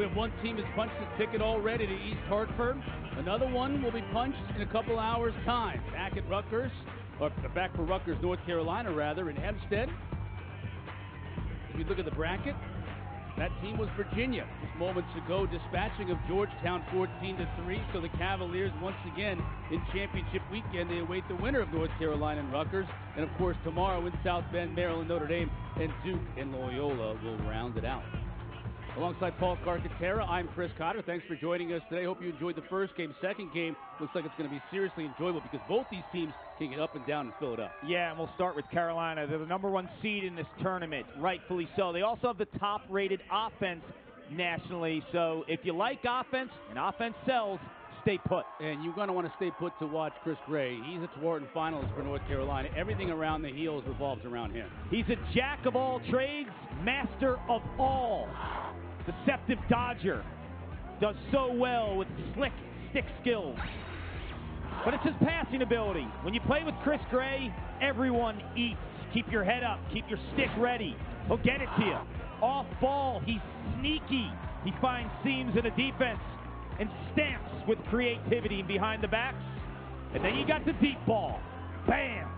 We have one team that's punched its ticket already to East Hartford. Another one will be punched in a couple hours' time. Back at Rutgers, or back for Rutgers, North Carolina, rather, in Hempstead. If you look at the bracket, that team was Virginia just moments ago, dispatching of Georgetown 14 to 3. So the Cavaliers, once again in championship weekend, they await the winner of North Carolina and Rutgers. And of course, tomorrow in South Bend, Maryland, Notre Dame, and Duke and Loyola will round it out. Alongside Paul Carcaterra, I'm Chris Cotter. Thanks for joining us today. Hope you enjoyed the first game. Second game looks like it's going to be seriously enjoyable because both these teams can get up and down and fill it up. Yeah, and we'll start with Carolina. They're the number one seed in this tournament, rightfully so. They also have the top rated offense nationally. So if you like offense and offense sells, stay put. And you're going to want to stay put to watch Chris Gray. He's a Tewaaraton finalist for North Carolina. Everything around the heels revolves around him. He's a jack of all trades, master of all. Deceptive Dodger does so well with slick stick skills. But it's his passing ability. When you play with Chris Gray, everyone eats. Keep your head up. Keep your stick ready. He'll get it to you. Off ball, he's sneaky. He finds seams in a defense and stamps with creativity behind the backs. And then you got the deep ball. Bam!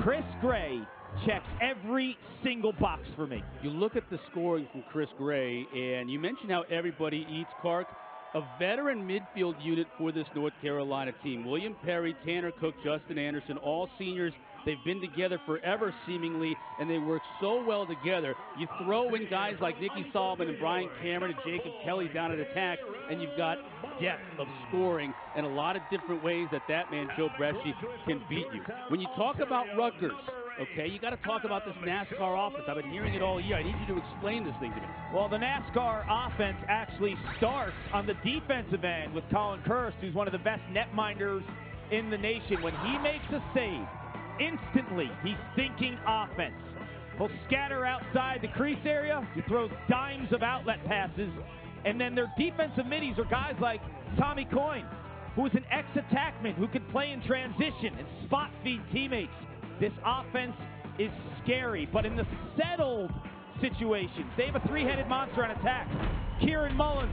Chris Gray checks every single box for me. You look at the scoring from Chris Gray, and you mentioned how everybody eats Clark. A veteran midfield unit for this North Carolina team. William Perry, Tanner Cook, Justin Anderson, all seniors. They've been together forever, seemingly, and they work so well together. You throw in guys like Nicky Solomon and Brian Cameron and Jacob Kelly down at attack, and you've got depth of scoring and a lot of different ways that that man, Joe Breschi, can beat you. When you talk about Rutgers, Okay, you got to talk about this NASCAR offense. I've been hearing it all year. I need you to explain this thing to me. Well, the NASCAR offense actually starts on the defensive end with Colin Kirst, who's one of the best netminders in the nation. When he makes a save, instantly he's thinking offense. He'll scatter outside the crease area. He throws dimes of outlet passes. And then their defensive middies are guys like Tommy Coyne, who is an ex-attackman who can play in transition and spot feed teammates. This offense is scary, but in the settled situations, they have a three-headed monster on attack. Kieran Mullins,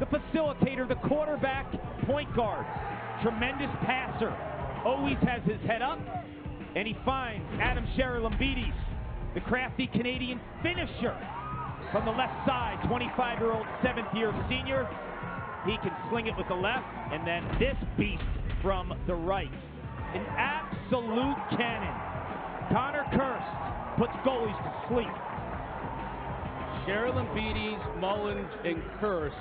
the facilitator, the quarterback, point guard, tremendous passer, always has his head up, and he finds Adam Charalambides, the crafty Canadian finisher from the left side, 25-year-old seventh-year senior. He can sling it with the left, and then this beast from the right. An absolute cannon. Connor Kirst puts goalies to sleep. Cheryl Beatties, Mullins, and Kirst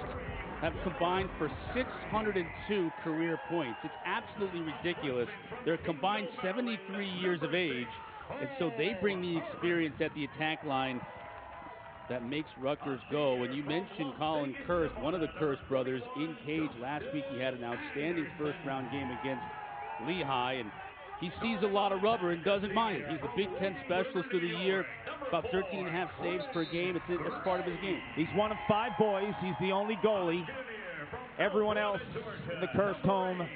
have combined for 602 career points. It's absolutely ridiculous. They're combined 73 years of age, and so they bring the experience at the attack line that makes Rutgers go. And you mentioned Colin Kirst, one of the Kirst brothers, in cage last week. He had an outstanding first round game against Lehigh, and he sees a lot of rubber and doesn't mind it. He's the Big Ten specialist of the year, about 13 and a half saves per game. It's, it's part of his game. He's one of five boys. He's the only goalie. Everyone else in the Kirst home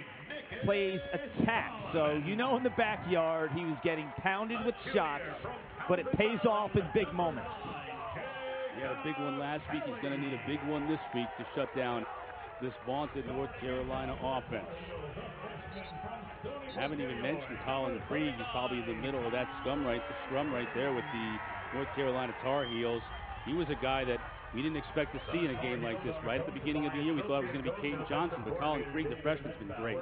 plays attack. So you know in the backyard he was getting pounded with shots, but it pays off in big moments. He had a big one last week. He's going to need a big one this week to shut down this vaunted North Carolina offense. Haven't even mentioned Colin Krieg. He's probably in the middle of that scrum right, the scrum right there with the North Carolina Tar Heels. He was a guy that we didn't expect to see in a game like this. Right at the beginning of the year, we thought it was going to be Caden Johnson, but Colin Krieg, the freshman's been great.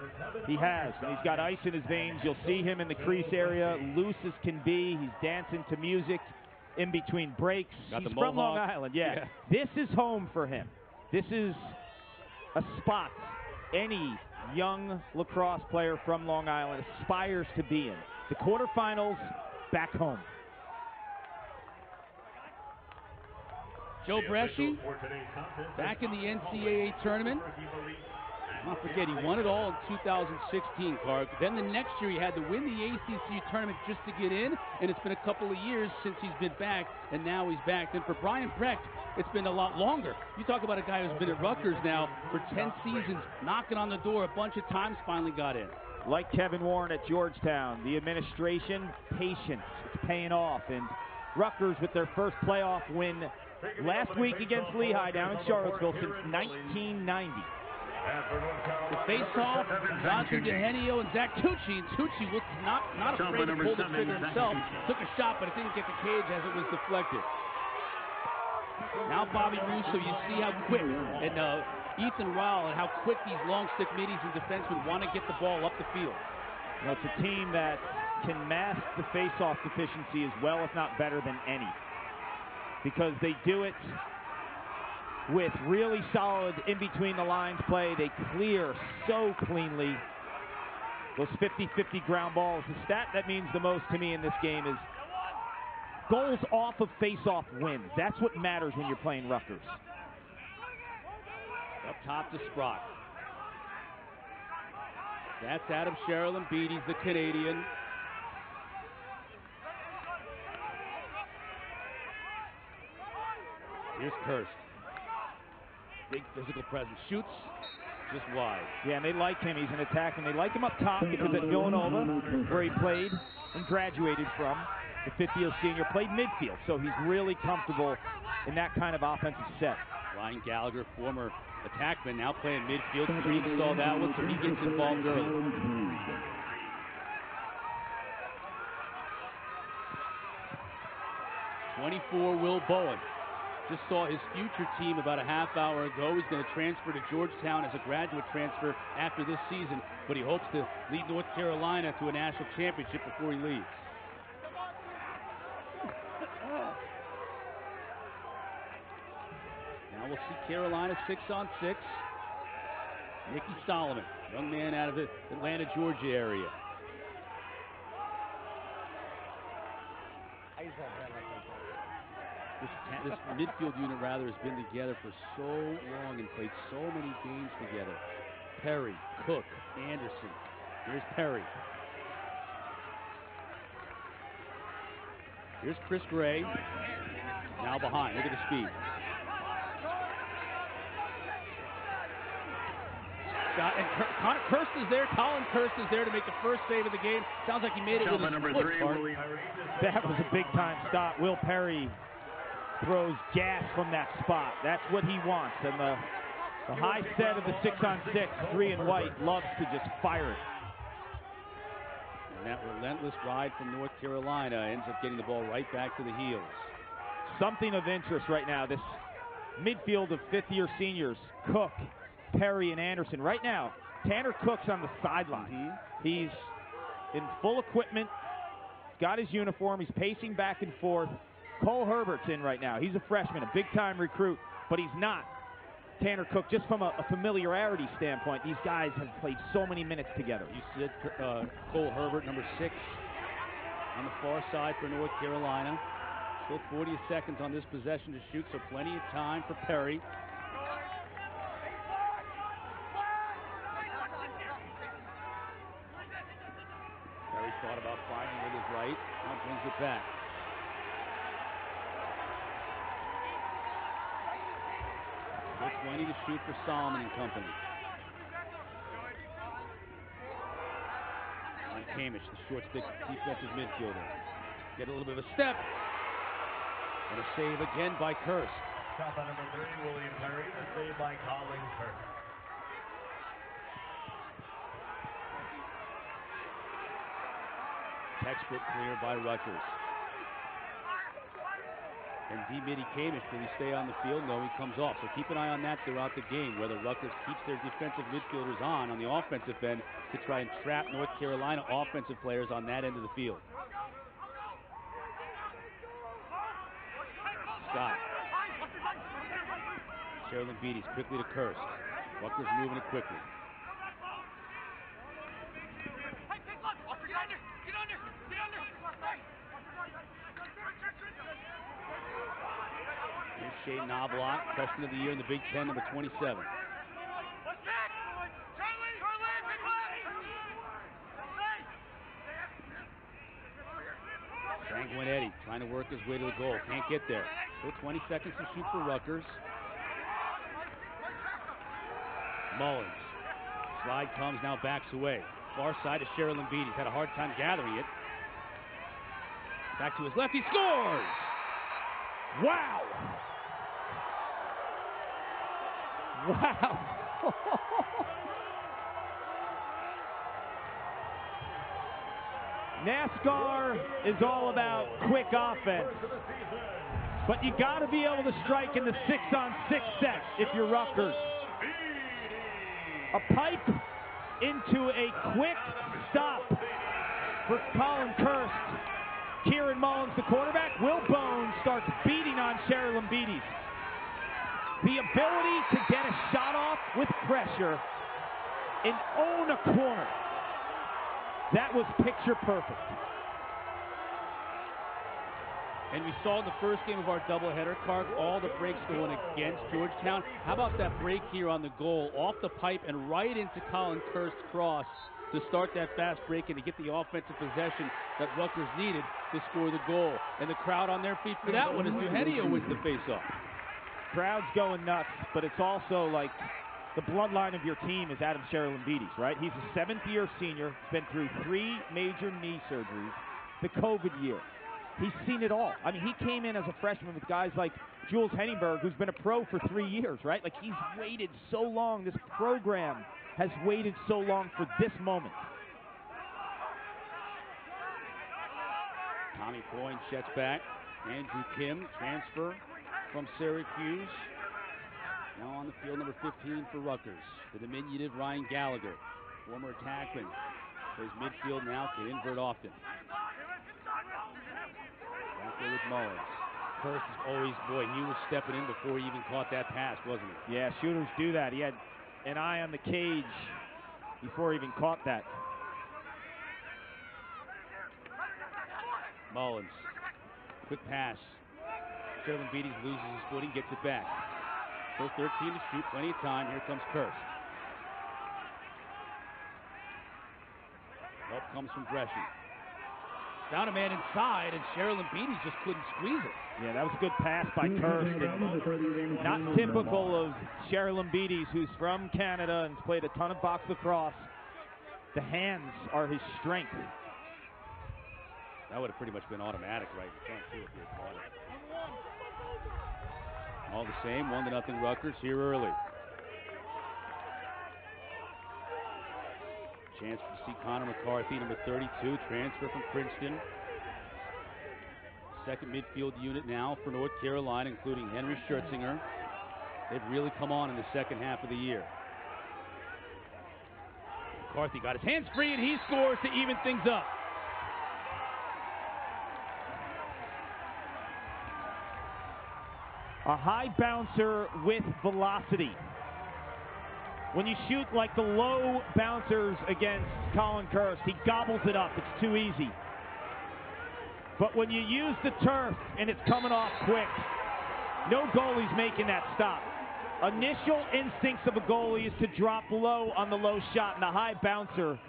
He has, and he's got ice in his veins. You'll see him in the crease area, loose as can be. He's dancing to music in between breaks. Got he's from Long Island, yeah. yeah. This is home for him. This is a spot any young lacrosse player from Long Island aspires to be in. The quarterfinals back home. Joe Breschi back in the NCAA tournament. Don't forget, he won it all in 2016, Clark. Then the next year he had to win the ACC tournament just to get in, and it's been a couple of years since he's been back, and now he's back. Then for Brian Brecht, it's been a lot longer. You talk about a guy who's been at Rutgers now for 10 seasons, knocking on the door a bunch of times, finally got in. Like Kevin Warne at Georgetown, the administration, patience, it's paying off. And Rutgers with their first playoff win last week against Lehigh down in Charlottesville since 1990. The face-off, Johnson, Eugenio, and Zach Tucci. And Tucci looked not, not afraid to pull the trigger himself. Took a shot, but it didn't get the cage as it was deflected. Now Bobby Russo, you see how quick, and uh, Ethan Rowell, and how quick these long stick middies and defensemen want to get the ball up the field. You know, it's a team that can mask the face-off deficiency as well, if not better than any. Because they do it with really solid in between the lines play. They clear so cleanly. Those 50-50 ground balls. The stat that means the most to me in this game is goals off of face-off wins. That's what matters when you're playing Rutgers. Up top to Sprott. That's Adam Sherrill Beatty's the Canadian. Here's Kirst big physical presence. Shoots just wide. Yeah, and they like him. He's an attack, and they like him up top because at Villanova, where he played and graduated from, the fifth-year senior, played midfield, so he's really comfortable in that kind of offensive set. Ryan Gallagher, former attackman, now playing midfield. Green saw that one, so he gets involved early. Twenty-four, Will Bowen. Just saw his future team about a half hour ago. He's going to transfer to Georgetown as a graduate transfer after this season, but he hopes to lead North Carolina to a national championship before he leaves. Now we'll see Carolina six on six. Nicky Solomon, young man out of the Atlanta, Georgia area. This, this midfield unit rather has been together for so long and played so many games together. Perry, Cook, Anderson. Here's Perry. Here's Chris Gray. Now behind. Look at the speed. Scott and Connor Kirst is there. Colin Kirst is there to make the first save of the game. Sounds like he made it with his number foot. Three, that was a big time stop. Will Perry throws gas from that spot. That's what he wants. And the, the high set of the six on six, three and white, loves to just fire it. And that relentless ride from North Carolina ends up getting the ball right back to the heels. Something of interest right now, this midfield of fifth year seniors, Cook, Perry, and Anderson. Right now, Tanner Cook's on the sideline. Mm-hmm. He's in full equipment, got his uniform, he's pacing back and forth. Cole Herbert's in right now. He's a freshman, a big time recruit, but he's not Tanner Cook. Just from a, a familiarity standpoint, these guys have played so many minutes together. You said uh, Cole Herbert, number six, on the far side for North Carolina. Still 40 seconds on this possession to shoot, so plenty of time for Perry. Perry thought about firing with his right. Now brings it back. 20 to shoot for Solomon and company. On Kamish, the short stick defensive midfielder. Get a little bit of a step. And a save again by Kirst. Shot by number three, William Perry. The save by Colin Kirst. Textbook clear by Rutgers. And D-middie Kamish, will he stay on the field? No, he comes off. So keep an eye on that throughout the game, whether Rutgers keeps their defensive midfielders on on the offensive end to try and trap North Carolina offensive players on that end of the field. Scott. Sherrill Beatty's quickly to Kirst. Rutgers moving it quickly. Shea Knobloch, freshman of the year in the Big Ten, number 27. Sanguinetti trying to work his way to the goal. Can't get there. Still 20 seconds to shoot for Rutgers. Mullins. Slide comes, now backs away. Far side of Sherrill Beatty. He's had a hard time gathering it. Back to his left, he scores! Wow. Wow. NASCAR is all about quick offense. But you got to be able to strike in the six on six set if you're Rutgers. A pipe into a quick stop for Colin Kirst. Kieran Mullins, the quarterback. Will Bones starts beating on Charalambides. The ability to get a shot off with pressure and own a corner. That was picture perfect. And we saw in the first game of our doubleheader, Clark, all the breaks going against Georgetown. How about that break here on the goal, off the pipe and right into Colin Kirst's cross to start that fast break and to get the offensive possession that Rutgers needed to score the goal. And the crowd on their feet for that one as Eugenio wins the faceoff. Crowd's going nuts, but it's also like the bloodline of your team is Adam Charalambides, right? He's a seventh year senior, been through three major knee surgeries, the COVID year. He's seen it all. I mean, he came in as a freshman with guys like Jules Heningburg, who's been a pro for three years, right? Like he's waited so long. This program has waited so long for this moment. Tommy Coyne checks back. Andrew Kim, transfer from Syracuse. Now on the field, number 15 for Rutgers. The diminutive Ryan Gallagher, former attackman. Plays midfield now, can invert often. Back there with Mullins. Kirst is always, boy, he was stepping in before he even caught that pass, wasn't he? Yeah, shooters do that. He had an eye on the cage before he even caught that. Mullins. Quick pass. Charalambides loses his footing, gets it back. Still 13 to shoot, plenty of time. Here comes Kirst. Help comes from Gresham. Found a man inside, and Charalambides just couldn't squeeze it. Yeah, that was a good pass by Kirst. Not typical of Charalambides, who's from Canada and played a ton of box lacrosse. The hands are his strength. That would have pretty much been automatic right in front, too, if he had caught it. All the same, one to nothing Rutgers here early. Chance to see Connor McCarthy, number 32, transfer from Princeton. Second midfield unit now for North Carolina, including Henry Schertzinger. They've really come on in the second half of the year. McCarthy got his hands free and he scores to even things up. A high bouncer with velocity. When you shoot like the low bouncers against Colin Kirst, he gobbles it up. It's too easy. But when you use the turf and it's coming off quick, no goalie's making that stop. Initial instincts of a goalie is to drop low on the low shot, and the high bouncer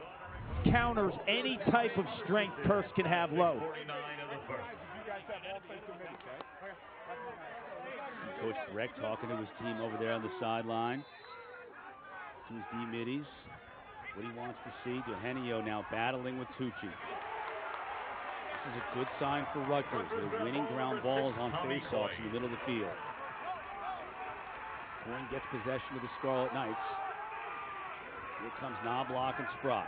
counters any type of strength Kirst can have low. Coach Brecht talking to his team over there on the sideline. To his D middies. What he wants to see. Eugenio now battling with Tucci. This is a good sign for Rutgers. They're winning ground balls on faceoffs in the middle of the field. Coyne gets possession of the Scarlet Knights. Here comes Knobloch and Sprott.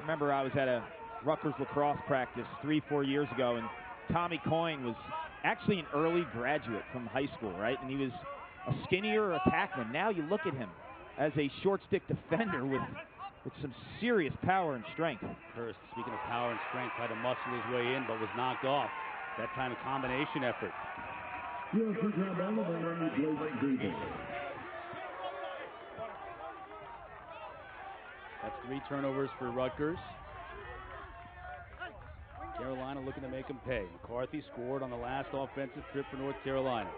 Remember, I was at a Rutgers lacrosse practice three, four years ago, and Tommy Coyne was actually an early graduate from high school, right? And he was a skinnier attackman. Now you look at him as a short stick defender with with some serious power and strength. Kirst, speaking of power and strength, tried to muscle his way in, but was knocked off. That time a combination effort. That's three turnovers for Rutgers. Carolina looking to make them pay. McCarthy scored on the last offensive trip for North Carolina.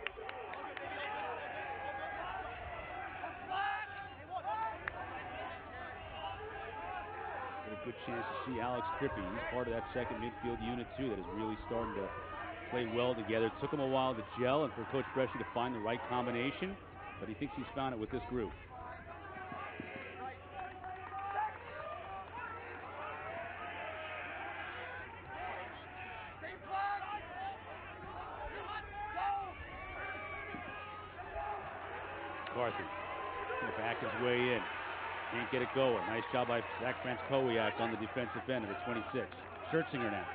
Get a good chance to see Alex Trippy. He's part of that second midfield unit too that is really starting to play well together. It took him a while to gel and for Coach Breschi to find the right combination, but he thinks he's found it with this group. McCarthy. Gonna back his way in. Can't get it going. Nice job by Zach Francowiak on the defensive end of the 26. Schertzinger now.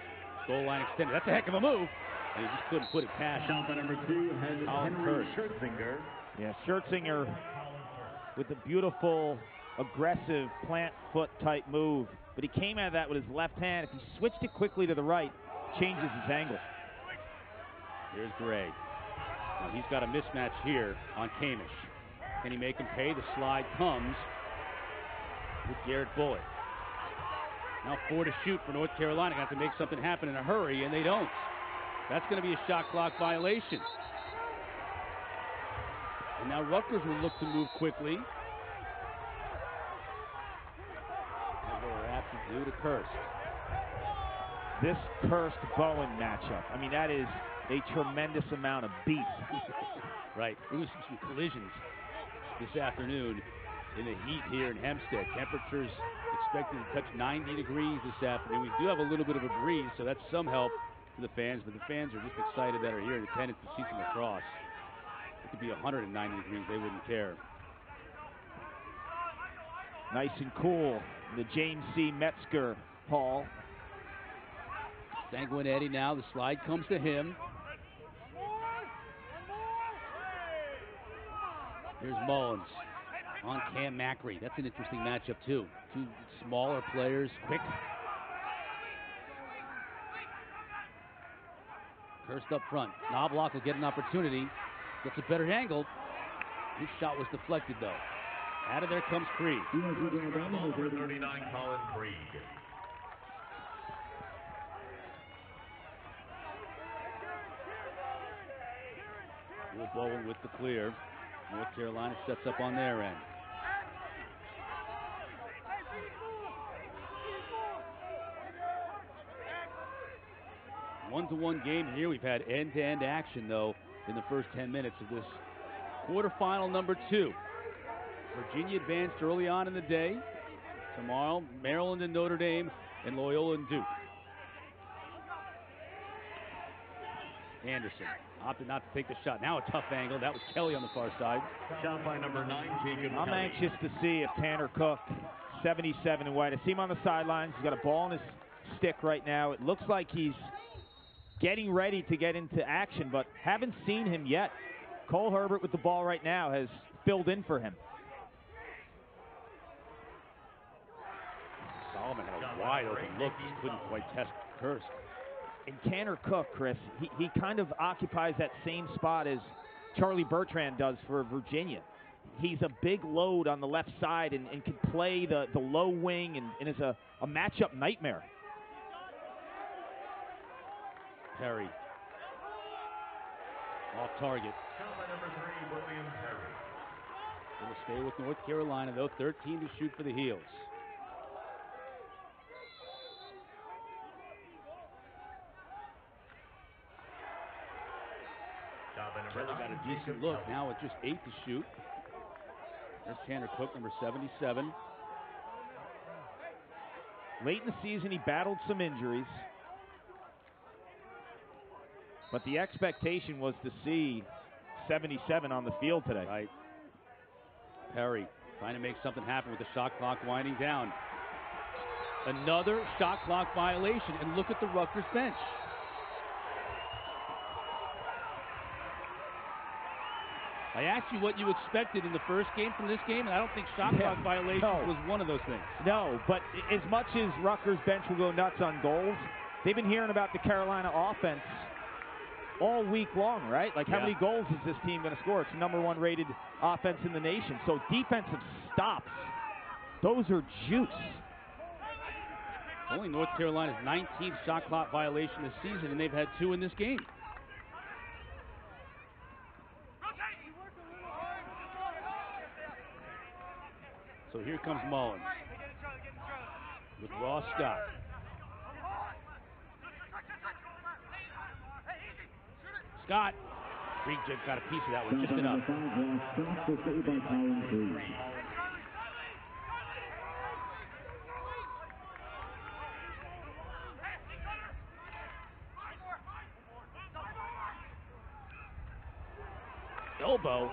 Goal line extended. That's a heck of a move. And he just couldn't put it past. Shot by number two, Hen- Colin Henry Kurtz. Schertzinger. Yeah, Schertzinger with a beautiful, aggressive plant foot type move. But he came out of that with his left hand. If he switched it quickly to the right, changes his angle. Here's Gray. Now he's got a mismatch here on Kamish. Can he make him pay? The slide comes with Garrett Bullock. Now four to shoot for North Carolina. Got to make something happen in a hurry, and they don't. That's going to be a shot clock violation. And now Rutgers will look to move quickly. As they are apt to do to Kirst. This Kirst Bowen matchup. I mean, that is a tremendous amount of beef. Right. We're going some collisions this afternoon in the heat here in Hempstead. Temperatures expected to touch 90 degrees this afternoon. We do have a little bit of a breeze, so that's some help to the fans, but the fans are just excited that are here in attendance to see some lacrosse. It could be 190 degrees, they wouldn't care. Nice and cool in the James C. Metzger Hall. Sanguinetti now, the slide comes to him. Here's Mullins on Cam Macri. That's an interesting matchup, too. Two smaller players, quick. Kirst up front. Knobloch will get an opportunity. Gets a better angle. His shot was deflected, though. Out of there comes Krieg. Number 39, Colin Krieg. Will Bowen with the clear. North Carolina sets up on their end. One to one game here. We've had end to end action, though, in the first 10 minutes of this quarterfinal number two. Virginia advanced early on in the day. Tomorrow, Maryland and Notre Dame, and Loyola and Duke. Anderson opted not to take the shot. Now a tough angle. That was Kelly on the far side. Shot by number nine, Jacob I'm Kelly. anxious to see if Tanner Cook, 77 and white. I see him on the sidelines. He's got a ball in his stick right now. It looks like he's getting ready to get into action, but haven't seen him yet. Cole Herbert with the ball right now has filled in for him. Solomon had a wide open look, just couldn't quite test Kirst. And Tanner Cook, Chris, he, he kind of occupies that same spot as Charlie Bertrand does for Virginia. He's a big load on the left side and, and can play the, the low wing and, and is a, a matchup nightmare. Perry. Off target. Three, William Perry. It'll stay with North Carolina, though. 13 to shoot for the Heels. Shot by number Kelly got a decent look. Now with just eight to shoot. There's Tanner Cook, number 77. Late in the season, he battled some injuries. But the expectation was to see 77 on the field today. Right. Perry trying to make something happen with the shot clock winding down. Another shot clock violation, and look at the Rutgers bench. I asked you what you expected in the first game from this game, and I don't think shot Yeah, clock violation no. was one of those things. No, but as much as Rutgers bench will go nuts on goals, they've been hearing about the Carolina offense all week long, right? Like, how Yeah. many goals is this team going to score? It's the number one rated offense in the nation. So defensive stops, those are juice. Only North Carolina's 19th shot clock violation this season, and they've had two in this game. So here comes Mullins with Ross Scott. Scott, Reed just got a piece of that one, just enough. Elbow.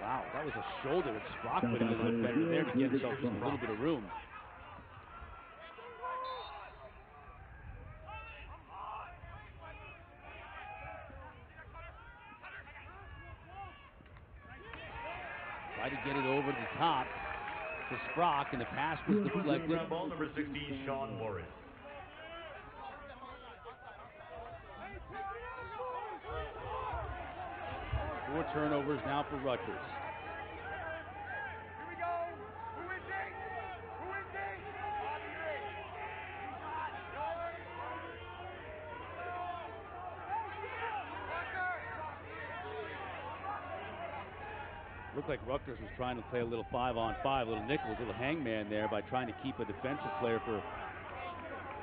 Wow, that was a shoulder that Sprock put into the defender there to give himself just a little bit of room. Try to get it over the top to Sprock, and the pass was deflected. Ground ball number 16, Sean Morris. Four turnovers now for Rutgers. Like Rutgers was trying to play a little five on five, a little nickel, a little hangman there by trying to keep a defensive player for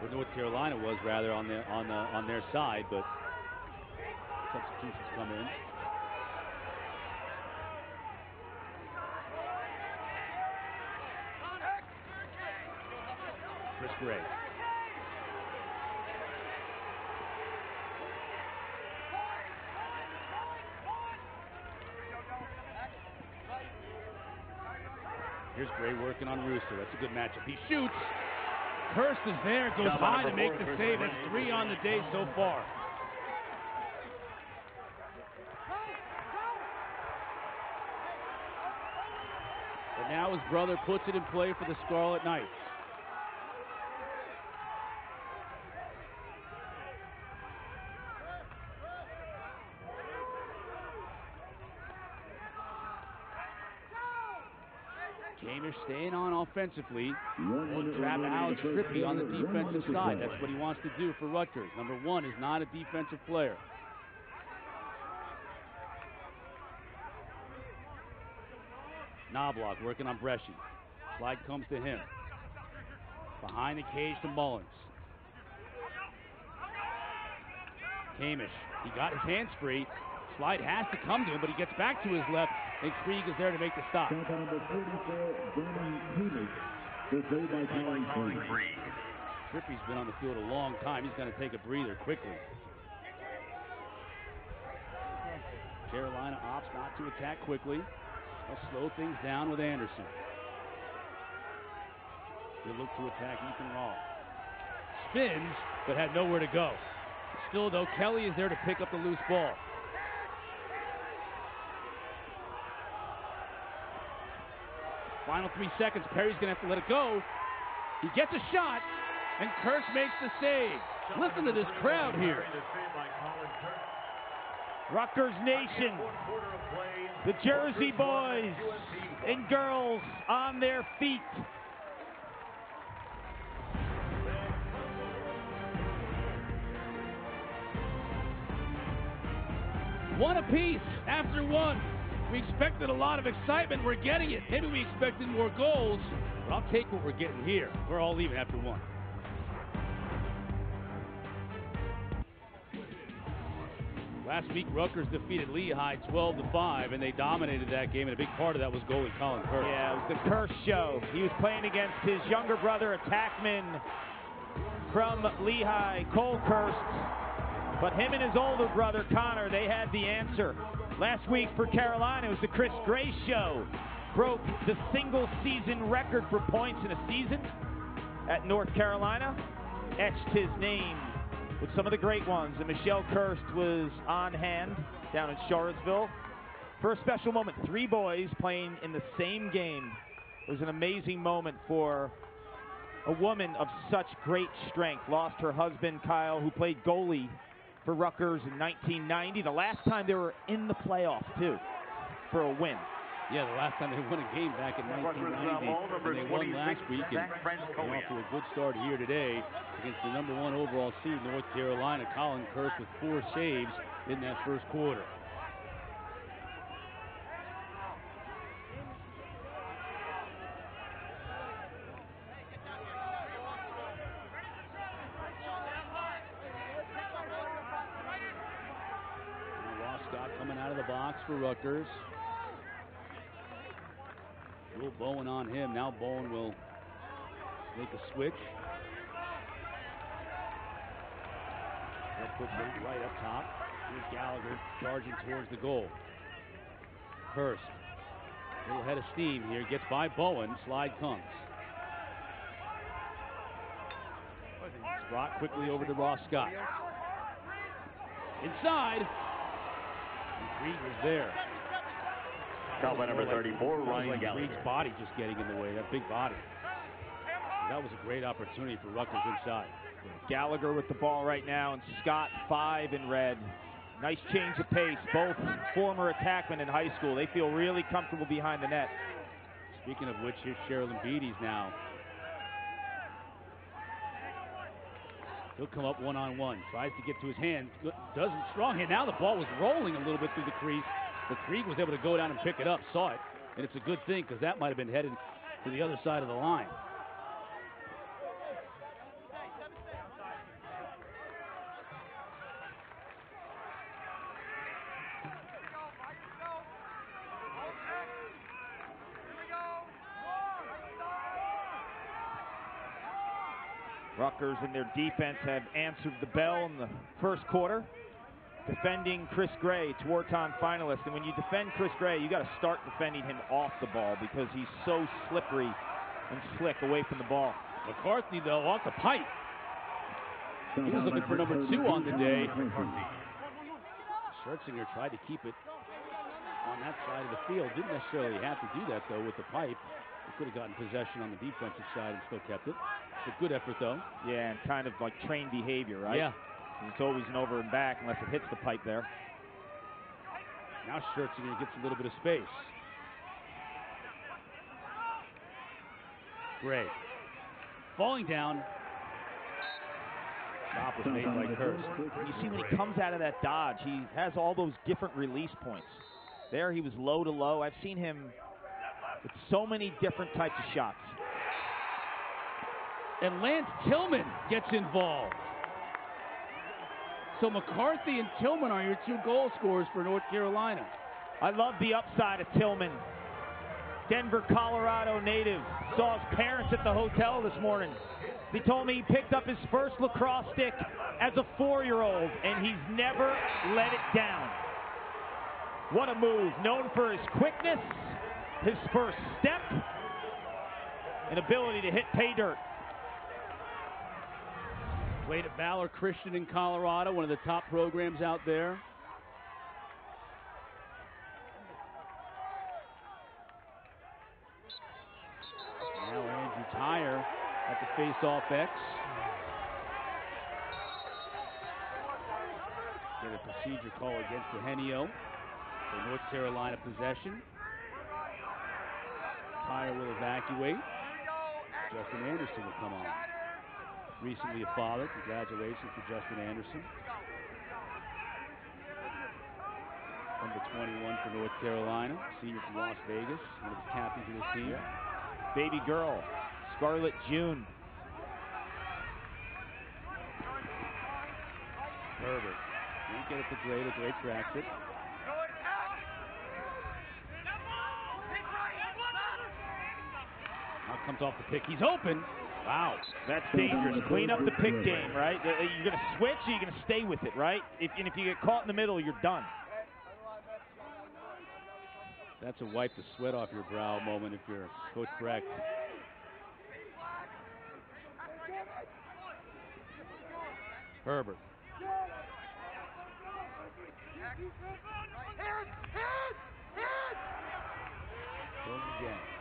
for North Carolina was rather on the on the on their side, but substitutions come in. Chris Gray. Working on Rooster. That's a good matchup. He shoots. Kirst is there, goes high to make the save. That's three on the day so far. But now his brother puts it in play for the Scarlet Knights. Offensively. Will trap Alex Trippy on the defensive side. That's what he wants to do for Rutgers. Number one is not a defensive player. Knobloch working on Bresci. Slide comes to him. Behind the cage to Mullins. Kamish. He got his hands free. Slide has to come to him, but he gets back to his left, and Krieg is there to make the stop. Count number 44, Brennan Kamish. The save by Colin Colin Krieg. Krieg. Trippy's been on the field a long time. He's going to take a breather quickly. Carolina opts not to attack quickly. They'll slow things down with Anderson. They look to attack Ethan Raw. Spins, but had nowhere to go. Still, though, Kelly is there to pick up the loose ball. Final three seconds. Perry's going to have to let it go. He gets a shot, and Kurtz makes the save. Listen to this crowd here. Rutgers Nation, the Jersey boys and girls on their feet. One apiece after one. We expected a lot of excitement. We're getting it. Maybe we expected more goals, but I'll take what we're getting here. We're all even after one. Last week, Rutgers defeated Lehigh 12 to 5, and they dominated that game. And a big part of that was goalie Colin Kirst. Yeah, it was the Kirst show. He was playing against his younger brother, attackman from Lehigh, Cole Kirst. But him and his older brother, Connor, they had the answer. Last week for Carolina, it was the Chris Gray show. Broke the single season record for points in a season at North Carolina. Etched his name with some of the great ones. And Michelle Kirst was on hand down in Charlottesville for a special moment. Three boys playing in the same game. It was an amazing moment for a woman of such great strength. Lost her husband, Kyle, who played goalie for Rutgers in 1990. The last time they were in the playoffs, too, for a win. Yeah, the last time they won a game back in uh, 1990, and they won last week. And Zach they're Franconia. off to a good start here today against the number one overall seed, North Carolina. Colin Kirst with four saves in that first quarter. And Ross Scott coming out of the box for Rutgers. Will Bowen on him. Now Bowen will make a switch. Puts it right up top. Here's Gallagher charging towards the goal. Hurst Little head of steam here. Gets by Bowen. Slide comes. Brought quickly over to Ross Scott. Inside. And Creed was there. Foul by number More like- 34, Ryan like Gallagher. Creed's body just getting in the way. That big body. That was a great opportunity for Rutgers inside. Gallagher with the ball right now, and Scott five in red. Nice change of pace. Both former attackmen in high school. They feel really comfortable behind the net. Speaking of which, here's Charalambides now. He'll come up one on one. Tries to get to his hand. Doesn't strong hand. Now the ball was rolling a little bit through the crease, but Krieg was able to go down and pick it up. Saw it, and it's a good thing because that might have been headed to the other side of the line. Rutgers and their defense have answered the bell in the first quarter, defending Chris Gray, Tewaaraton finalist. And when you defend Chris Gray, you got to start defending him off the ball because he's so slippery and slick away from the ball. McCarthy, though, off the pipe. He was looking for number two on the day. Schertzinger tried to keep it on that side of the field. Didn't necessarily have to do that, though, with the pipe. Could have gotten possession on the defensive side and still kept it. It's a good effort, though. Yeah, and kind of like trained behavior, right? Yeah. It's always an over and back unless it hits the pipe there. Now Schertzinger gets a little bit of space. Great. Falling down. Stop was made by Kirst. You see when he comes out of that dodge, he has all those different release points. There he was low to low. I've seen him with so many different types of shots. And Lance Tillman gets involved. So McCarthy and Tillman are your two goal scorers for North Carolina. I love the upside of Tillman. Denver, Colorado native. Saw his parents at the hotel this morning. He told me he picked up his first lacrosse stick as a four-year-old, and he's never let it down. What a move. Known for his quickness, his first step, and ability to hit pay dirt. Played at Valor Christian in Colorado, one of the top programs out there. Now Andrew Tyre at the face-off X. Get a procedure call against Eugenio for North Carolina possession. Tyre will evacuate. Justin Anderson will come on recently a father. Congratulations to Justin Anderson. Number 21 for North Carolina, senior from Las Vegas, one of the captains of this team. Baby girl, Scarlett June. Herbert. Didn't get it to Gray, the Gray tracks it. Now comes off the pick. He's open. Wow. That's dangerous. Clean up the pick game, right? You're going to switch or you're going to stay with it, right? If, and if you get caught in the middle, you're done. That's a wipe the sweat off your brow moment if you're Coach Brecht. Herbert. Goes again.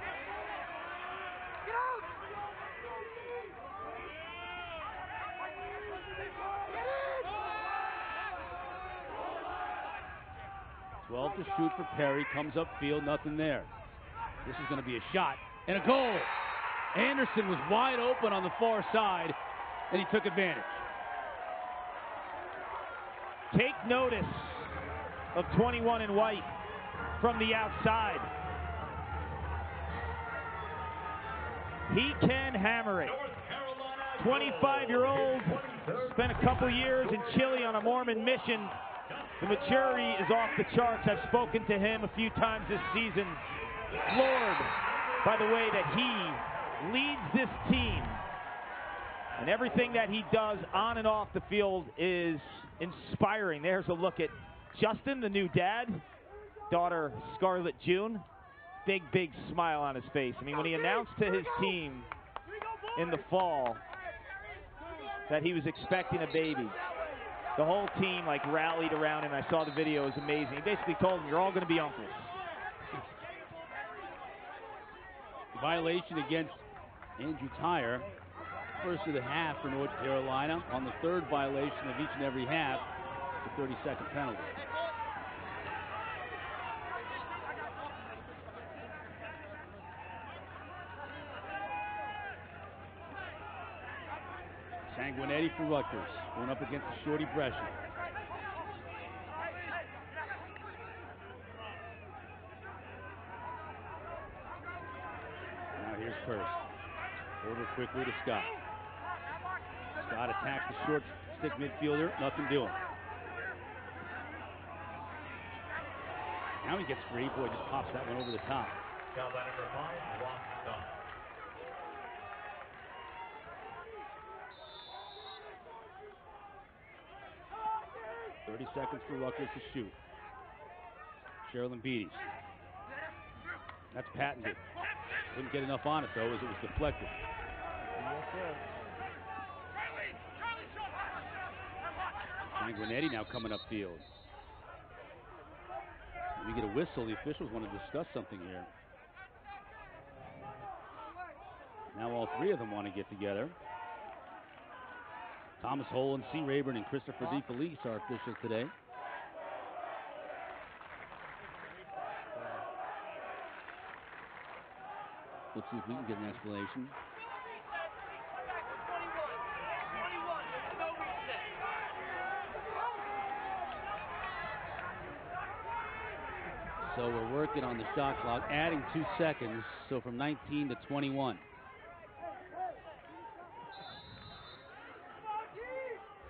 Twelve to shoot for Perry. Comes upfield, nothing there. This is going to be a shot and a goal. Anderson was wide open on the far side, and he took advantage. Take notice of 21 in white from the outside. He can hammer it. 25 year old, spent a couple years in Chile on a Mormon mission. The maturity is off the charts. I've spoken to him a few times this season. Floored by the way that he leads this team. And everything that he does on and off the field is inspiring. There's a look at Justin, the new dad, daughter Scarlett June. big, big smile on his face. I mean, when he announced to his team in the fall that he was expecting a baby, the whole team like rallied around him. I saw the video; it was amazing. He basically told them, "You're all going to be uncles." Violation against Andrew Tyre. First of the half for North Carolina. On the third violation of each and every half, the 30 second penalty. Sanguinetti for Rutgers, going up against the Shorty Breschi. Now here's Kirst. Over quickly to Scott. Scott attacks the short stick midfielder, nothing doing. Now he gets free. Boy, just pops that one over the top. Five, 30 seconds for Rutgers to shoot. Charalambides. That's patented. Didn't get enough on it though, as it was deflected. Sanguinetti now coming upfield. We get a whistle, the officials want to discuss something here. Now all three of them want to get together. Thomas Holen, C. Rayburn, and Christopher DeFelice are officials today. Let's see if we can get an explanation. So we're working on the shot clock, adding two seconds, so from 19 to 21.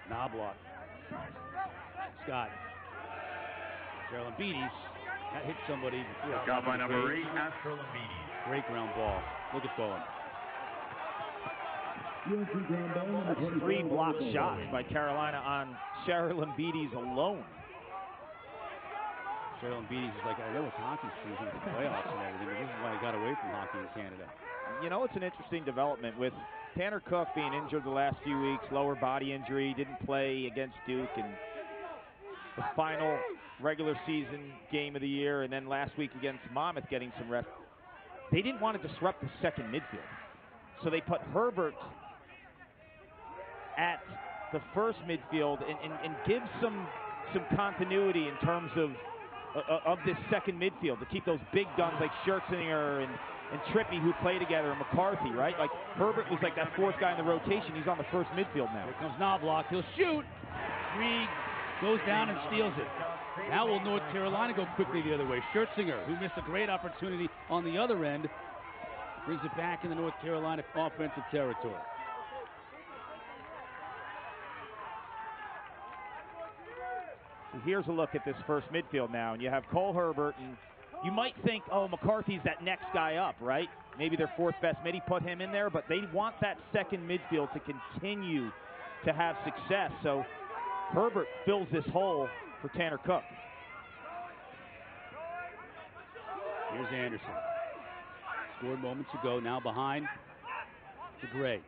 Knobloch. Scott. Charalambides. That hit somebody before. Foul by number eight, Astral Beatties. Great ground ball. Look at Bowen. UNC ground ball number That's three block shots by Carolina on Charalambides alone. Charalambides is like, I know it's hockey season, it's the playoffs and everything, but this is why I got away from hockey in Canada. You know, it's an interesting development with Tanner Cook being injured the last few weeks, lower body injury, didn't play against Duke and the final regular season game of the year, and then last week against Monmouth getting some rest. They didn't want to disrupt the second midfield, so they put Herbert at the first midfield and, and, and give some some continuity in terms of uh, of this second midfield to keep those big guns like Scherzinger and and Trippy who play together and McCarthy, right? Like Herbert was like that fourth guy in the rotation. He's on the first midfield now. Here comes Knobloch. He'll shoot. Reed goes down and steals it. Now will North Carolina go quickly the other way. Scherzinger, who missed a great opportunity on the other end, brings it back in the North Carolina offensive territory. So here's a look at this first midfield now, and you have Cole Herbert, and you might think, oh, McCarthy's that next guy up, right? Maybe their fourth best mid. He put him in there, but they want that second midfield to continue to have success. So Herbert fills this hole for Tanner Cook. Here's Anderson. Scored moments ago, now behind the Gray.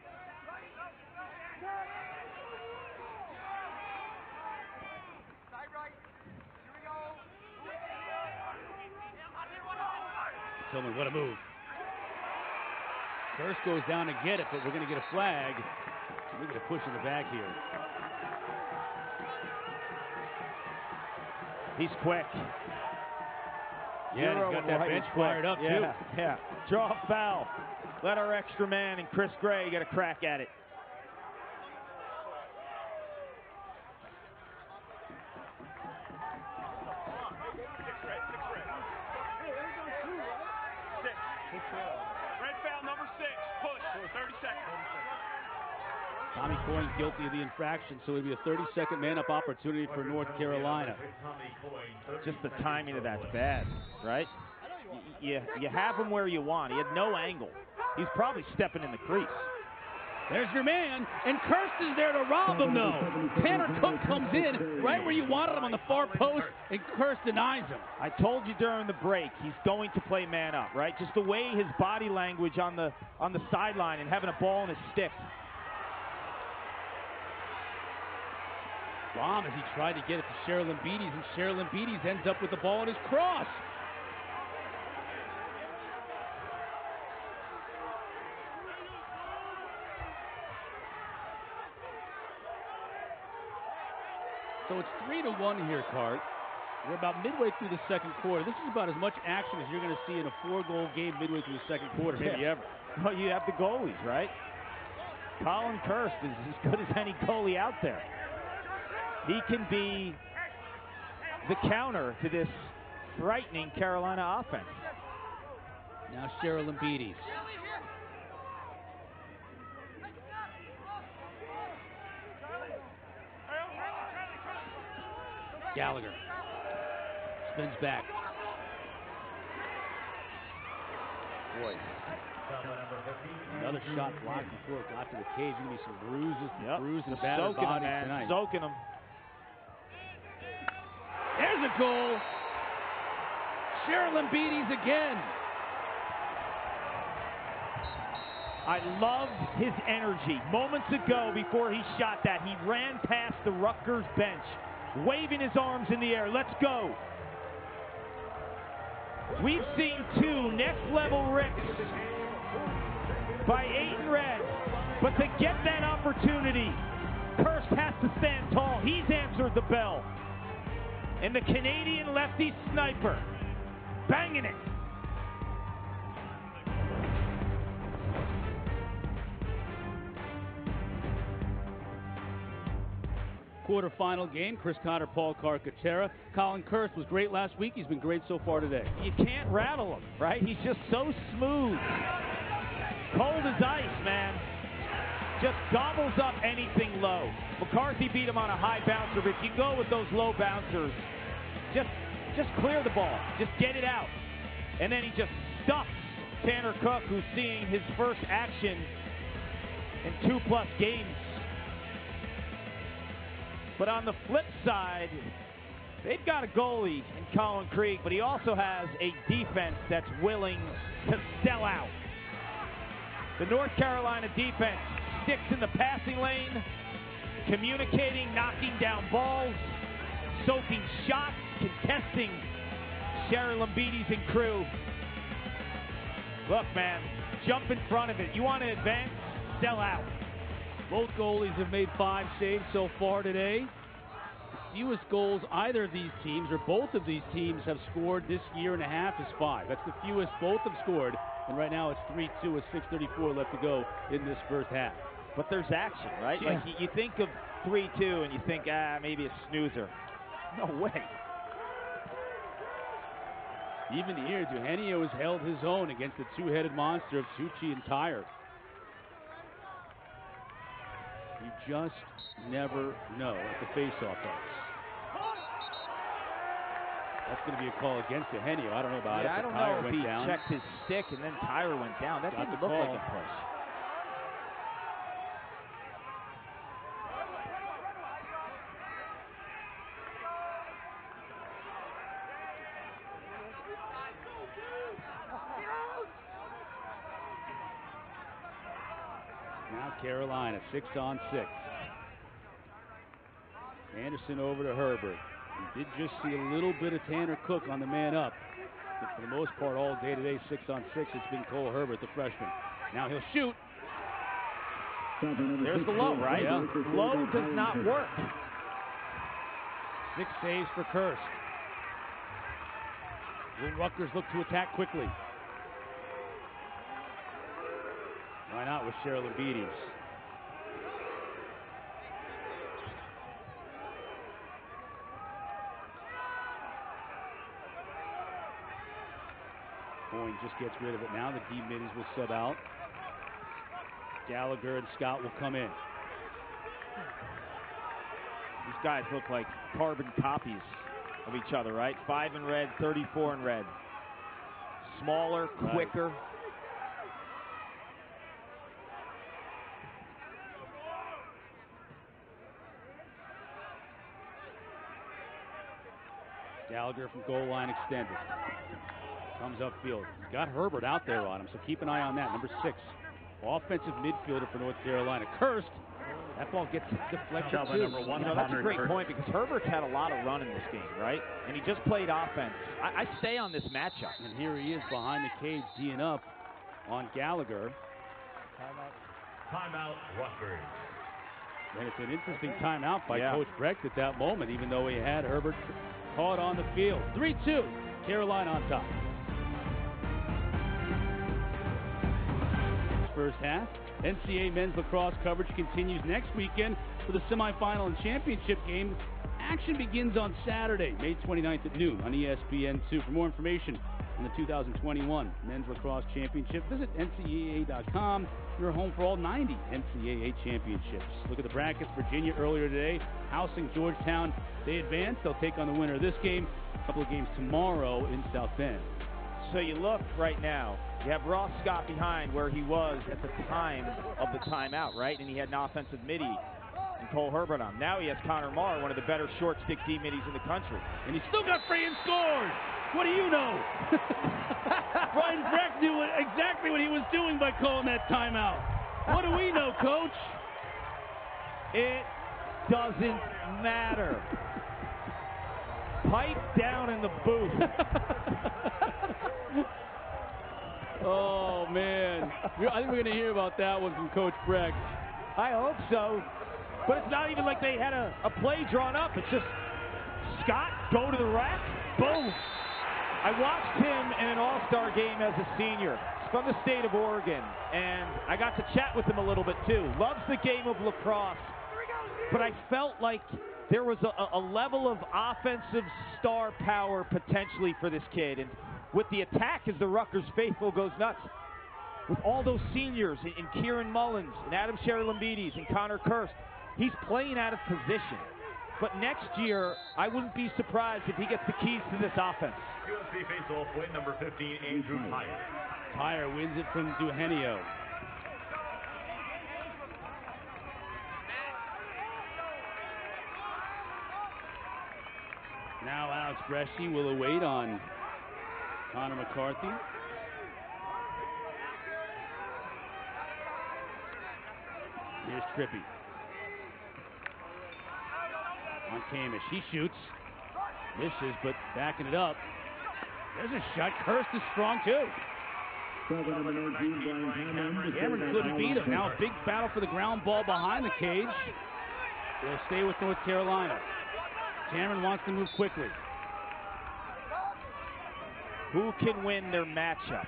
Tillman, what a move. First goes down to get it, but we're going to get a flag. We're going to push in the back here. He's quick. Yeah, Zero he's got that bench fired up, yeah, too. Yeah, Draw a foul. Let our extra man and Chris Gray get a crack at it. Coyne guilty of the infraction, so it'll be a 30-second man-up opportunity for North Carolina. Tommy Coyne, 30 Just the timing of that's bad, right? You, you have him where you want. He had no angle. He's probably stepping in the crease. There's your man, and Kirst is there to rob him, though. Tanner Cook comes in right where you wanted him on the far post, and Kirst denies him. I told you during the break he's going to play man up, right? Just the way his body language on the on the sideline and having a ball in his stick. Bomb as he tried to get it to Cheryl Beatties, and Cheryl Beatties ends up with the ball in his cross. So it's three to one here, Carc. We're about midway through the second quarter. This is about as much action as you're going to see in a four-goal game midway through the second quarter, maybe Yeah. ever. Well, you have the goalies, right? Colin Kirst is as good as any goalie out there. He can be the counter to this frightening Carolina offense. Now Cheryl Beatties. Gallagher spins back. Boy, another shot blocked before it got to the cage. Gonna be some bruises, Yep. bruises, and Just battered soaking him, bodies man. tonight. Soaking him. There's goal. Charalambides again. I love his energy. Moments ago, before he shot that, he ran past the Rutgers bench, waving his arms in the air. Let's go. We've seen two next level Ricks by Aiton Red, but to get that opportunity, Kirst has to stand tall. He's answered the bell. And the Canadian lefty sniper, banging it. Quarterfinal game, Chris Cotter, Paul Carcaterra. Colin Kirst was great last week. He's been great so far today. You can't rattle him, right? He's just so smooth. Cold as ice. Just gobbles up anything low. McCarthy beat him on a high bouncer, but if you go with those low bouncers, just just clear the ball. Just get it out. And then he just stuffs Tanner Cook, who's seeing his first action in two plus games. But on the flip side, they've got a goalie in Colin Krieg, but he also has a defense that's willing to sell out. The North Carolina defense sticks in the passing lane, communicating, knocking down balls, soaking shots, contesting Charalambides and crew. Look, man, jump in front of it. You want to advance? Sell out. Both goalies have made five saves so far today. The fewest goals either of these teams or both of these teams have scored this year and a half is five. That's the fewest both have scored. And right now it's 3 2 with 6.34 left to go in this first half. But there's action, right? Yeah. Like you, you think of 3 2 and you think, ah, maybe a snoozer. No way. Even here, Eugenio has held his own against the two headed monster of Tucci and Tyre. You just never know at the faceoff box. That's going to be a call against Eugenio. I don't know about yeah, it. I don't Tyre know if he down. checked his stick and then Tyre went down. That Got didn't look like a push. Six on six. Anderson over to Herbert. We did just see a little bit of Tanner Cook on the man up. But for the most part, all day today, six on six, it's been Cole Herbert, the freshman. Now he'll shoot. There's the low, right? Yeah. Low does not work. Six saves for Kirst. Will Rutgers look to attack quickly? Why not with Cheryl Beatties? Boyne just gets rid of it now. The D middies will sub out. Gallagher and Scott will come in. These guys look like carbon copies of each other, right? Five in red, 34 in red. Smaller, quicker. Right. Gallagher from goal line extended. Comes upfield. Got Herbert out there on him, so keep an eye on that. Number six, offensive midfielder for North Carolina. Kirst. That ball gets deflected too. number one, You know, that's a great point because Herbert's had a lot of run in this game, right? And he just played offense. I, I stay on this matchup. And here he is behind the cage, teeing up on Gallagher. Timeout, Rutgers. And it's an interesting timeout by Yeah. Coach Brecht at that moment, even though he had Herbert caught on the field. 3 2, Carolina on top. First half. NCAA men's lacrosse coverage continues next weekend for the semifinal and championship game. Action begins on Saturday, May 29th at noon on E ESPN2. For more information on the 2021 Men's Lacrosse Championship, visit NCAA.com. Your home for all 90 NCAA championships. Look at the brackets. Virginia earlier today, housing Georgetown. They advance. They'll take on the winner of this game. A couple of games tomorrow in South Bend. So you look right now, you have Ross Scott behind where he was at the time of the timeout, right? And he had an offensive midi and Cole Herbert on. Now he has Connor Marr, one of the better short stick D middies in the country. And he still got free and scores. What do you know? Brian Brecht knew exactly what he was doing by calling that timeout. What do we know, Coach? It doesn't matter. Pipe down in the booth. oh man, I think we're going to hear about that one from Coach Brecht. I hope so. But it's not even like they had a, a play drawn up. It's just Scott, go to the rack, boom. I watched him in an All Star game as a senior. He's from the state of Oregon, and I got to chat with him a little bit too. Loves the game of lacrosse, but I felt like there was a, a level of offensive star power potentially for this kid. And with the attack as the Rutgers faithful goes nuts, with all those seniors in, in Kieran Mullins and Adam Charalambides and Connor Kirst, he's playing out of position. But next year, I wouldn't be surprised if he gets the keys to this offense. UNC face-off win, number 15, Andrew Pyer. Tyre wins it from Eugenio. Now Alex Breschi will await on Connor McCarthy. Here's Trippy. On Kamish. He shoots. Misses, but backing it up. There's a shot. Kirst is strong too. Second number 19, Brian Cameron. Cameron couldn't beat him. Now a big battle for the ground ball behind the cage. They'll stay with North Carolina. Cameron wants to move quickly. Who can win their matchup?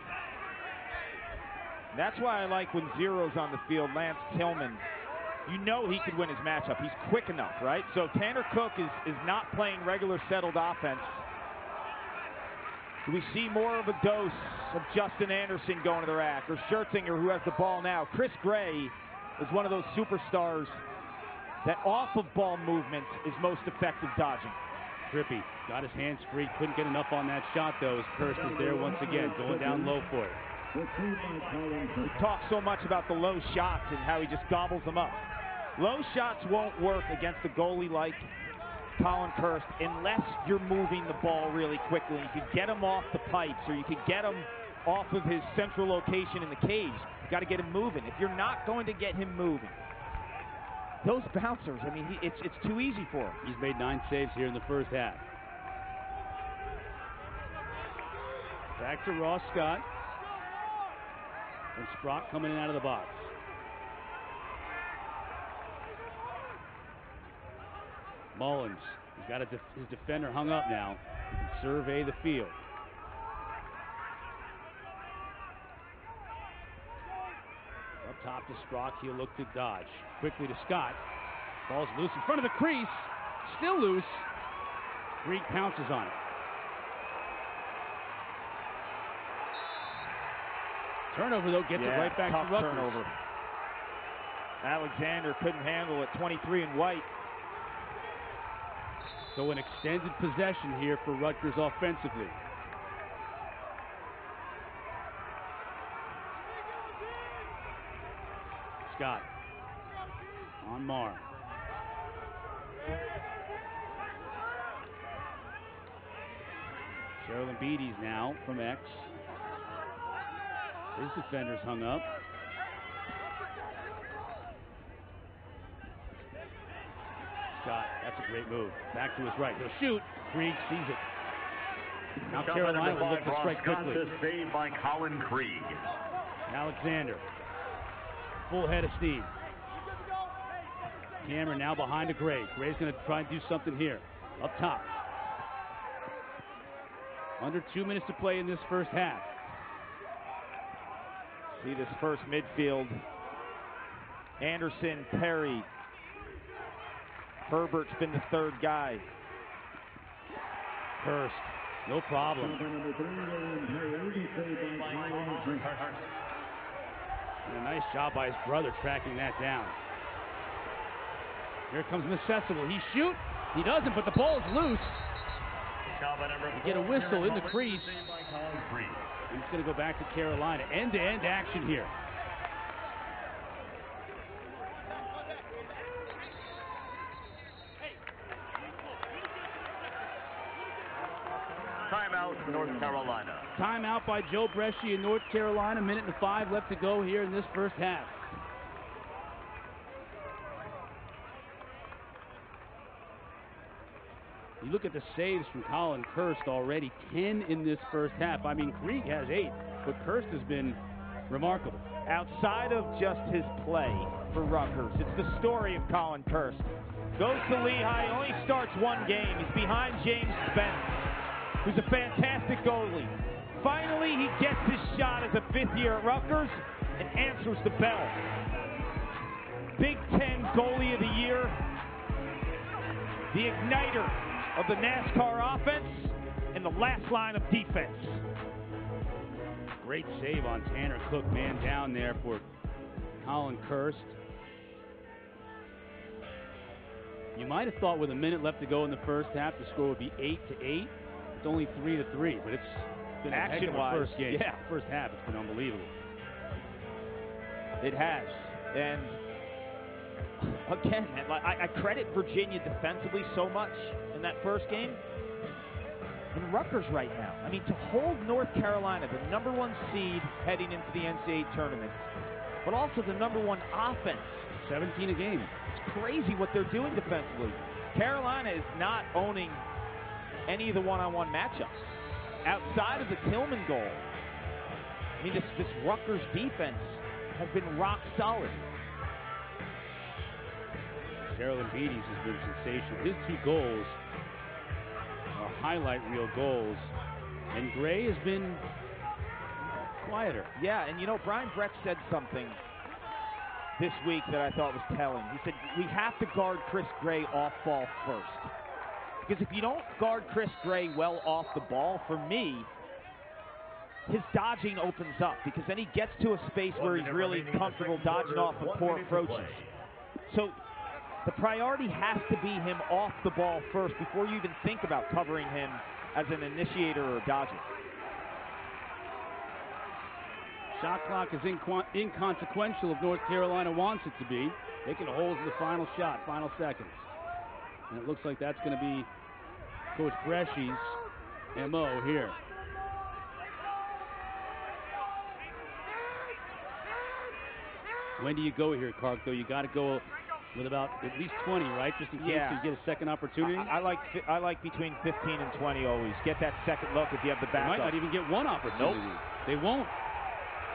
That's why I like when Zero's on the field, Lance Tillman. You know he could win his matchup. He's quick enough, right? So Tanner Cook is, is not playing regular settled offense. Do we see more of a dose of Justin Anderson going to the rack or Schertzinger who has the ball now? Chris Gray is one of those superstars that off of ball movement is most effective dodging. Trippy got his hands free. Couldn't get enough on that shot though. As Kirst is there once again, going down low for it. We talk so much about the low shots and how he just gobbles them up. Low shots won't work against a goalie like Colin Kirst unless you're moving the ball really quickly. You could get him off the pipes or you could get him off of his central location in the cage. You got to get him moving. If you're not going to get him moving, those bouncers, I mean, he, it's, it's too easy for him. He's made nine saves here in the first half. Back to Ross Scott. And Sprock coming in out of the box. Mullins. He's got his defender hung up now. Survey the field. Top to Sprock. He'll look to dodge. Quickly to Scott. Ball's loose in front of the crease. Still loose. Greek pounces on it. Turnover though gets it right back tough to Rutgers. turnover. Alexander couldn't handle it. 23 and white. So an extended possession here for Rutgers offensively. Scott on Marr. Charalambides now from X. His defenders hung up. Scott, that's a great move. Back to his right. He'll shoot. Krieg sees it. Now Carolina will look to strike quickly. Saved by Colin Krieg. Alexander. Full head of steam. Cameron now behind to Gray. Gray's going to try and do something here. Up top. Under two minutes to play in this first half. See this first midfield. Anderson, Perry. Herbert's been the third guy. Kirst. No problem. And a nice job by his brother tracking that down. Here comes Necessible. He shoot. He doesn't, but the ball's loose. Number get a whistle in the crease. Colin He's going to go back to Carolina. End-to-end action here. Timeout, North Carolina. By Joe Breschi in North Carolina. Minute and five left to go here in this first half. You look at the saves from Colin Kirst already, 10 in this first half. I mean, Krieg has eight, but Kirst has been remarkable. Outside of just his play for Rutgers, it's the story of Colin Kirst. Goes to Lehigh, only starts one game. He's behind James Spence, who's a fantastic goalie. Finally, he gets his shot as a fifth year at Rutgers and answers the bell. Big Ten goalie of the year, the igniter of the NASCAR offense, and the last line of defense. Great save on Tanner Cook, man down there for Colin Kirst. You might have thought with a minute left to go in the first half, the score would be eight to eight. It's only three to three, but it's been a heck of Action-wise, first game. yeah. first half, it's been unbelievable. It has. And again, I, I credit Virginia defensively so much in that first game. And Rutgers right now. I mean, to hold North Carolina, the number one seed heading into the NCAA tournament, but also the number one offense. 17 a game. It's crazy what they're doing defensively. Carolina is not owning any of the one-on-one matchups. Outside of the Tillman goal, I mean, this, this Rutgers defense has been rock solid. Charalambides has been sensational. His two goals are highlight reel goals, and Gray has been quieter. Yeah, and you know, Brian Brecht said something this week that I thought was telling. He said, We have to guard Chris Gray off ball first. Because if you don't guard Chris Gray well off the ball, for me, his dodging opens up because then he gets to a space One where he's really remaining in the comfortable dodging quarter, off of one poor approaches. So the priority has to be him off the ball first before you even think about covering him as an initiator or a dodger. Shot clock is inqu- inconsequential if North Carolina wants it to be. They can hold to the final shot, final seconds. And it looks like that's going to be Coach Breschi's MO here. When do you go here, Carc, though? You got to go with about at least 20, right? Just in case Yeah. you get a second opportunity. I, I like I like between 15 and 20 always. Get that second look if you have the They backup. might not even get one opportunity. Nope. They won't.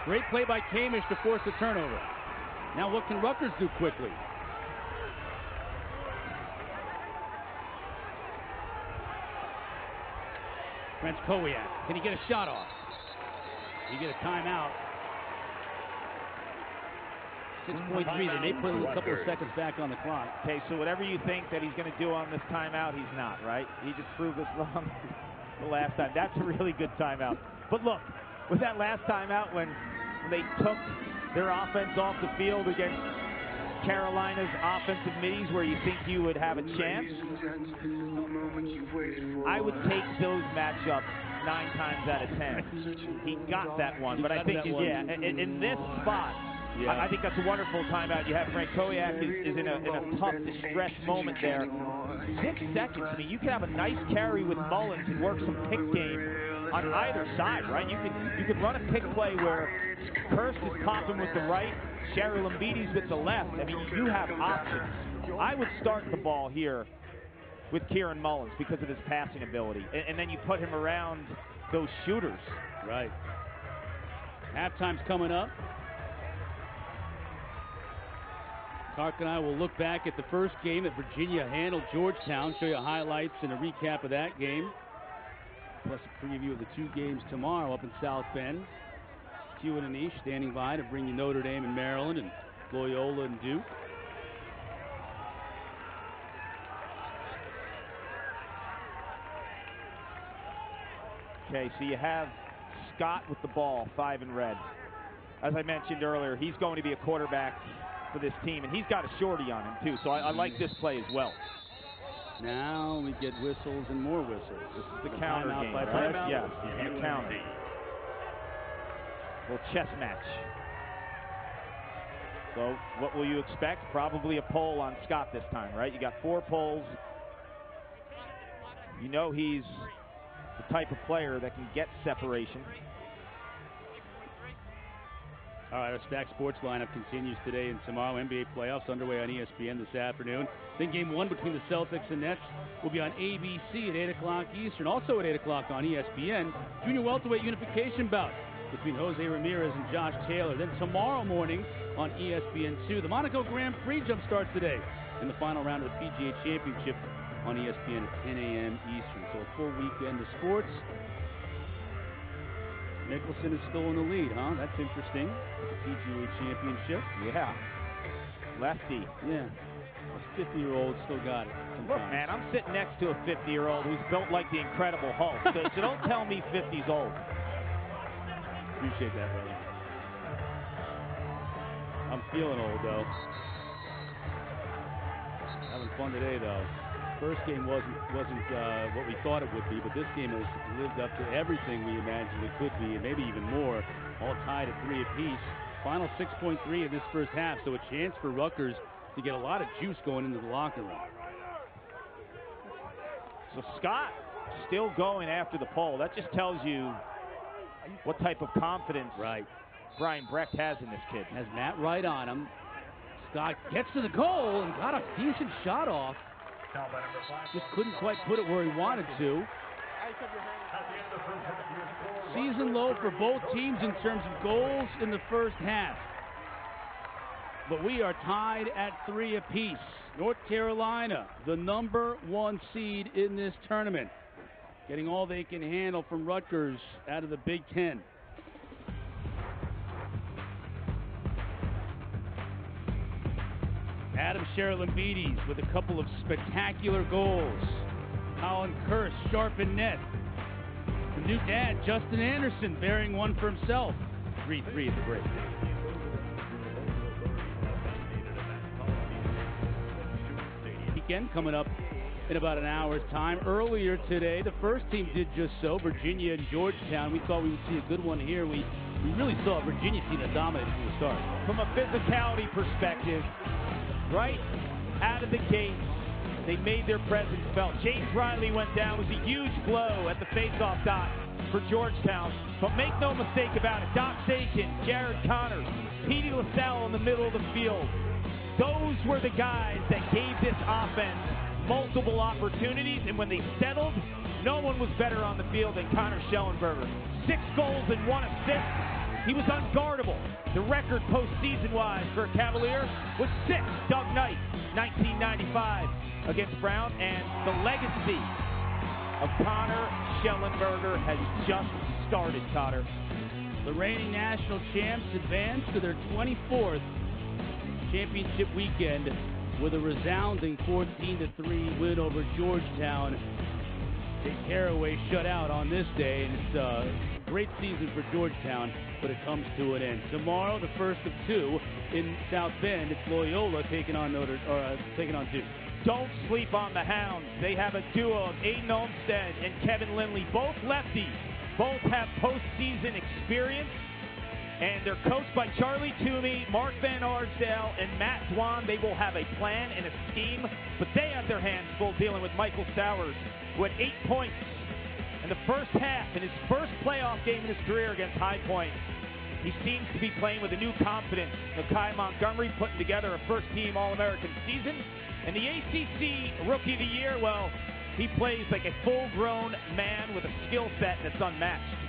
Great play by Kamish to force the turnover. Now what can Rutgers do quickly? Kowiak. Can he get a shot off? He get a timeout. 6.3. They may put a couple of seconds back on the clock. Okay, so whatever you think that he's going to do on this timeout, he's not, right? He just proved us wrong the last time. That's a really good timeout. But look, with that last timeout when, when they took their offense off the field against Carolina's offensive middies where you think you would have a chance, I would take those matchups nine times out of ten. He got that one, but I think, yeah, in, in this spot, Yeah. I, I think that's a wonderful timeout. You have Frank Koyak is, is in, a, in a tough, distressed moment there. Six seconds. I mean, you could have a nice carry with Mullins and work some pick game on either side, right? You could you could run a pick play where Kirst is popping with the right, Charalambides with the left. I mean, you have options. I would start the ball here with Kieran Mullins because of his passing ability, and, and then you put him around those shooters. Right. Halftime's coming up. Carc and I will look back at the first game that Virginia handled Georgetown, show you highlights and a recap of that game, plus a preview of the two games tomorrow up in South Bend. Q and Anish standing by to bring you Notre Dame and Maryland and Loyola and Duke. Okay, so you have Scott with the ball, five in red. As I mentioned earlier, he's going to be a quarterback for this team, and he's got a shorty on him too. So I, I like this play as well. Now we get whistles and more whistles. This is The the counter game, by right? Yes, the counter. Little chess match. So what will you expect? Probably a poll on Scott this time, right? You got four polls. You know he's the type of player that can get separation. All right, our Stack Sports lineup continues today and tomorrow. NBA playoffs underway on ESPN this afternoon. Then game one between the Celtics and Nets will be on ABC at 8 o'clock Eastern. Also at 8 o'clock on ESPN, junior welterweight unification bout between Jose Ramirez and Josh Taylor. Then tomorrow morning on E ESPN2, the Monaco Grand Prix jump starts today in the final round of the PGA Championship on ESPN at 10 a.m. Eastern. So a full weekend of sports. Mickelson is still in the lead, huh? That's interesting. The PGA Championship. Yeah. Lefty. Yeah. This 50 year old still got it. Look, man, I'm sitting next to a 50 year old who's built like the Incredible Hulk. So, so don't tell me 50's old. Appreciate that, brother. I'm feeling old, though. Having fun today, though. First game wasn't wasn't uh, what we thought it would be, but this game has lived up to everything we imagined it could be, and maybe even more. All tied at three apiece. Final 6.3 of this first half, so a chance for Rutgers to get a lot of juice going into the locker room. So Scott still going after the pole. That just tells you what type of confidence Right. Brian Brecht has in this kid. Has Matt Wright on him. Scott gets to the goal and got a decent shot off. Now by number five. Just couldn't quite put it where he wanted to. At the end of the first half, your score. Season low for both teams in terms of goals in the first half. But we are tied at three apiece. North Carolina, the number one seed in this tournament, getting all they can handle from Rutgers out of the Big Ten. Adam Charalambides with a couple of spectacular goals. Colin Kirst, sharp in net. The new dad, Justin Anderson, bearing one for himself. 3 3 at the break. Weekend coming up in about an hour's time. Earlier today, the first team did just so. Virginia and Georgetown. We thought we would see a good one here. We we really saw Virginia team that dominated from the start. From a physicality perspective, right out of the gate, they made their presence felt. James Riley went down. It was a huge blow at the faceoff dot for Georgetown. But make no mistake about it, Dox Aitken, Jared Conners, Petey LaSalle in the middle of the field. Those were the guys that gave this offense multiple opportunities, and when they settled, no one was better on the field than Connor Shellenberger. Six goals and one assist. He was unguardable. The record postseason-wise for a Cavalier was six. Doug Knight, 1995 against Brown, and the legacy of Connor Shellenberger has just started, Cotter. The reigning national champs advance to their 24th championship weekend with a resounding 14 3 win over Georgetown. Jake Carraway shut out on this day, and it's a great season for Georgetown, but it comes to an end. Tomorrow, the first of two in South Bend, it's Loyola taking on Notre or uh, taking on Duke. Don't sleep on the Hounds. They have a duo of Aidan Olmstead and Kevin Lindley, both lefties. Both have postseason experience. And they're coached by Charlie Toomey, Mark Van Arsdale, and Matt Dwan. They will have a plan and a scheme, but they have their hands full dealing with Michael Sowers, who had eight points in the first half in his first playoff game in his career against High Point. He seems to be playing with a new confidence. Nakeie Montgomery putting together a first team All American season. And the ACC Rookie of the Year, well, he plays like a full grown man with a skill set that's unmatched.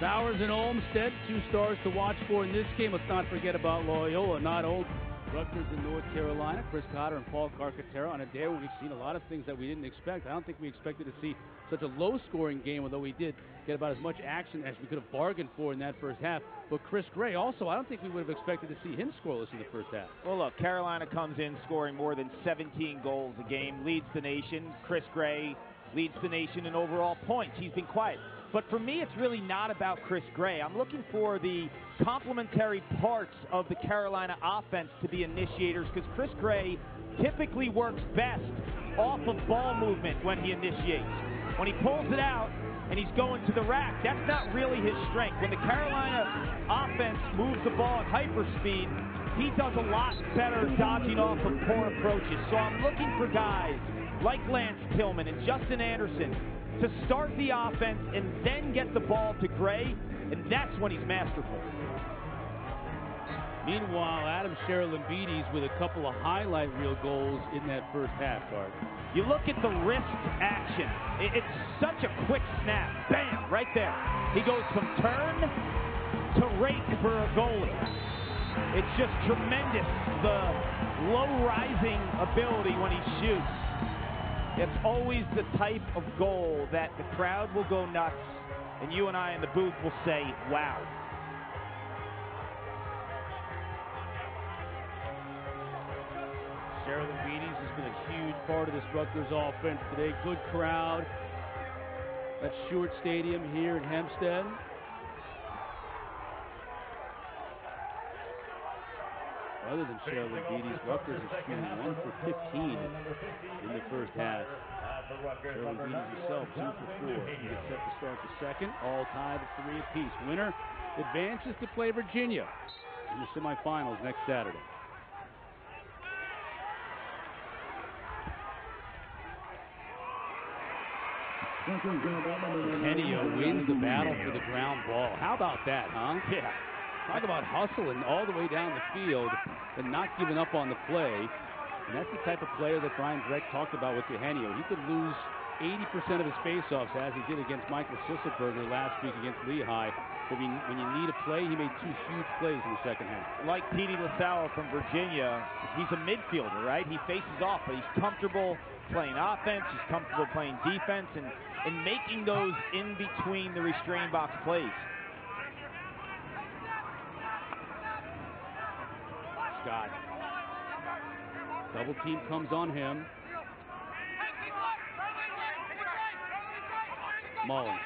Sowers and Olmstead, two stars to watch for in this game. Let's not forget about Loyola, not old. Rutgers in North Carolina, Chris Cotter and Paul Carcaterra on a day where we've seen a lot of things that we didn't expect. I don't think we expected to see such a low scoring game, although we did get about as much action as we could have bargained for in that first half. But Chris Gray, also, I don't think we would have expected to see him scoreless in the first half. Well, look, Carolina comes in scoring more than 17 goals a game, leads the nation. Chris Gray leads the nation in overall points. He's been quiet. But for me, it's really not about Chris Gray. I'm looking for the complementary parts of the Carolina offense to be initiators because Chris Gray typically works best off of ball movement when he initiates. When he pulls it out and he's going to the rack, that's not really his strength. When the Carolina offense moves the ball at hyperspeed, he does a lot better dodging off of poor approaches. So I'm looking for guys like Lance Tillman and Justin Anderson to start the offense and then get the ball to Gray, and that's when he's masterful. Meanwhile, Adam Charalambides with a couple of highlight reel goals in that first half, Carc. You look at the wrist action. It's such a quick snap. Bam, right there. He goes from turn to rake for a goalie. It's just tremendous, the low rising ability when he shoots. It's always the type of goal that the crowd will go nuts, and you and I in the booth will say, wow. Charalambides has been a huge part of this Rutgers offense today. Good crowd. That's Shuart Stadium here in Hempstead. Other than Charalambides, Rutgers is shooting 1 for 15 in the first half. Charalambides himself 2 for 4. He gets set to start the second. All tied at 3 apiece. Winner advances to play Virginia in the semifinals next Saturday. Henio uh, wins the battle for the ground ball. How about that, huh? Yeah. Talk about hustling all the way down the field and not giving up on the play. And that's the type of player that Brian Brecht talked about with Eugenio. He could lose 80% of his faceoffs as he did against Michael Sisselberger last week against Lehigh. But when, when you need a play, he made two huge plays in the second half. Like Petey LaSalle from Virginia, he's a midfielder, right? He faces off, but he's comfortable playing offense. He's comfortable playing defense and, and making those in between the restrained box plays. Scott. Double team comes on him. Mullins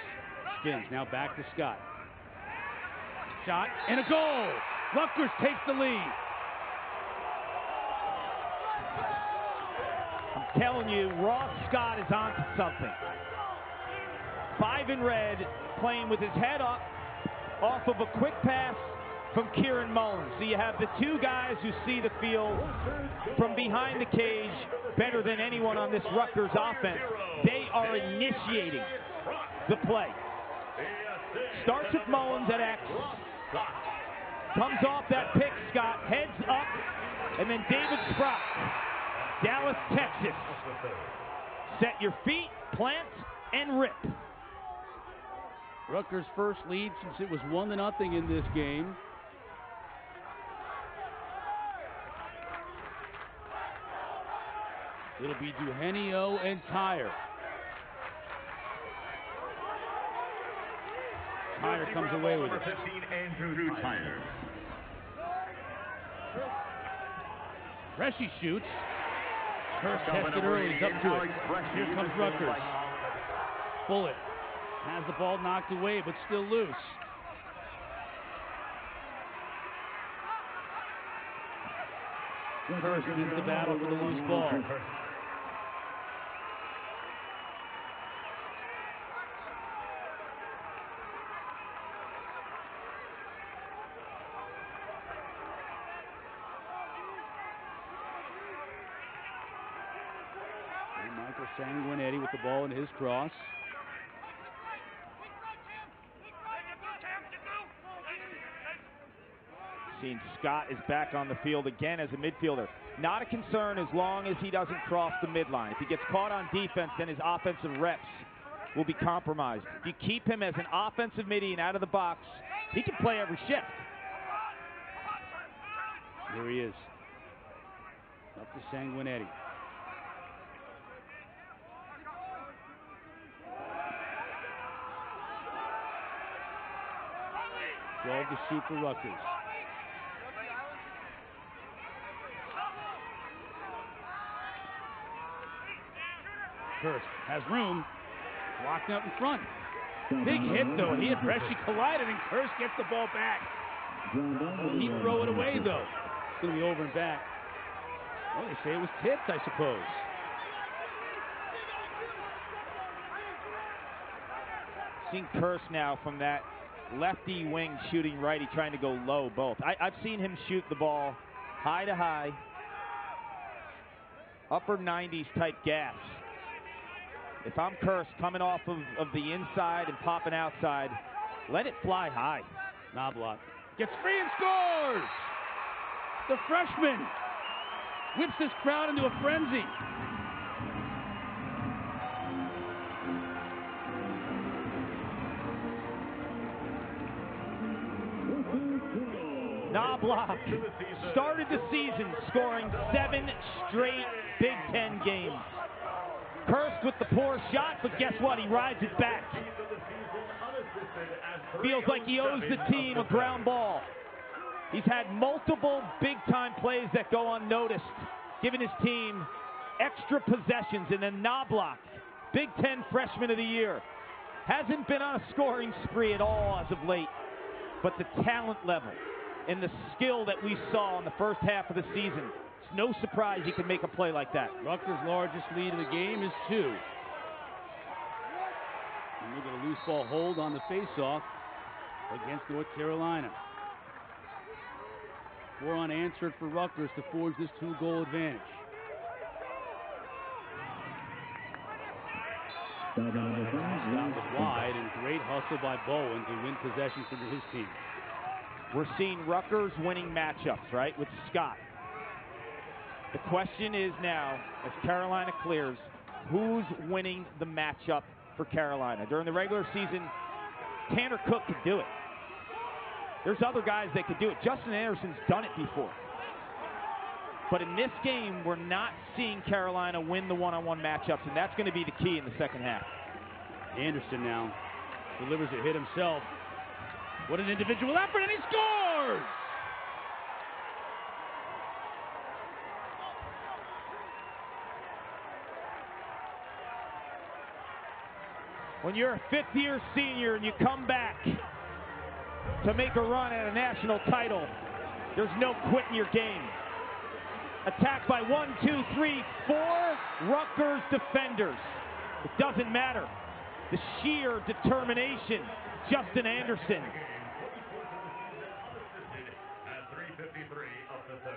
spins. Now back to Scott. Shot and a goal. Rutgers takes the lead. I'm telling you, Ross Scott is onto something. Five in red, playing with his head up off of a quick pass from Kieran Mullins. So you have the two guys who see the field from behind the cage better than anyone on this Rutgers offense. They are initiating the play. Starts with Mullins at X. Comes off that pick, Scott, heads up, and then David Sprott, Dallas, Texas. Set your feet, plant, and rip. Rutgers' first lead since it was one to nothing in this game. It'll be Eugenio and Tyre. Tyre comes away with it. 15, Andrew Tyre. Freshy shoots. Kirst tested early. He's up to it. Here comes Rutgers. Bullet has the ball knocked away, but still loose. Kirst wins the battle for the loose ball. Sanguinetti with the ball in his cross. Seeing Scott is back on the field again as a midfielder. Not a concern as long as he doesn't cross the midline. If he gets caught on defense, then his offensive reps will be compromised. If you keep him as an offensive midi and out of the box, he can play every shift. Here he is. Up to Sanguinetti. Twelve to shoot for Rutgers. Kirst has room. Blocked out in front. Big hit though. He and Breschi collided and Kirst gets the ball back. He throw it away though. It's gonna be over and back. Well, they say it was tipped, I suppose. Seeing Kirst now from that lefty wing shooting righty, trying to go low both. I, I've seen him shoot the ball high to high, upper 90s type gas. If I'm Kirst coming off of, of the inside and popping outside, let it fly high. Knobloch gets free and scores! The freshman whips this crowd into a frenzy. Knobloch started the season scoring seven straight Big Ten games. Kirst with the poor shot, but guess what? He rides it back. Feels like he owes the team a ground ball. He's had multiple big time plays that go unnoticed, giving his team extra possessions. And then Knobloch, Big Ten Freshman of the Year, hasn't been on a scoring spree at all as of late. But the talent level and the skill that we saw in the first half of the season, it's no surprise he can make a play like that. Rutgers' largest lead of the game is two. And look at a loose ball hold on the faceoff against North Carolina. Four unanswered for Rutgers to forge this two-goal advantage. Stopped it wide and great hustle by Bowen to win possession for his team. We're seeing Rutgers winning matchups, right, with Scott. The question is now, as Carolina clears, who's winning the matchup for Carolina? During the regular season, Tanner Cook could do it. There's other guys that could do it. Justin Anderson's done it before. But in this game, we're not seeing Carolina win the one-on-one matchups, and that's going to be the key in the second half. Anderson now delivers a hit himself. What an individual effort, and he scores! When you're a fifth year senior and you come back to make a run at a national title, there's no quitting your game. Attacked by one, two, three, four Rutgers defenders. It doesn't matter. The sheer determination, Justin Anderson. The third.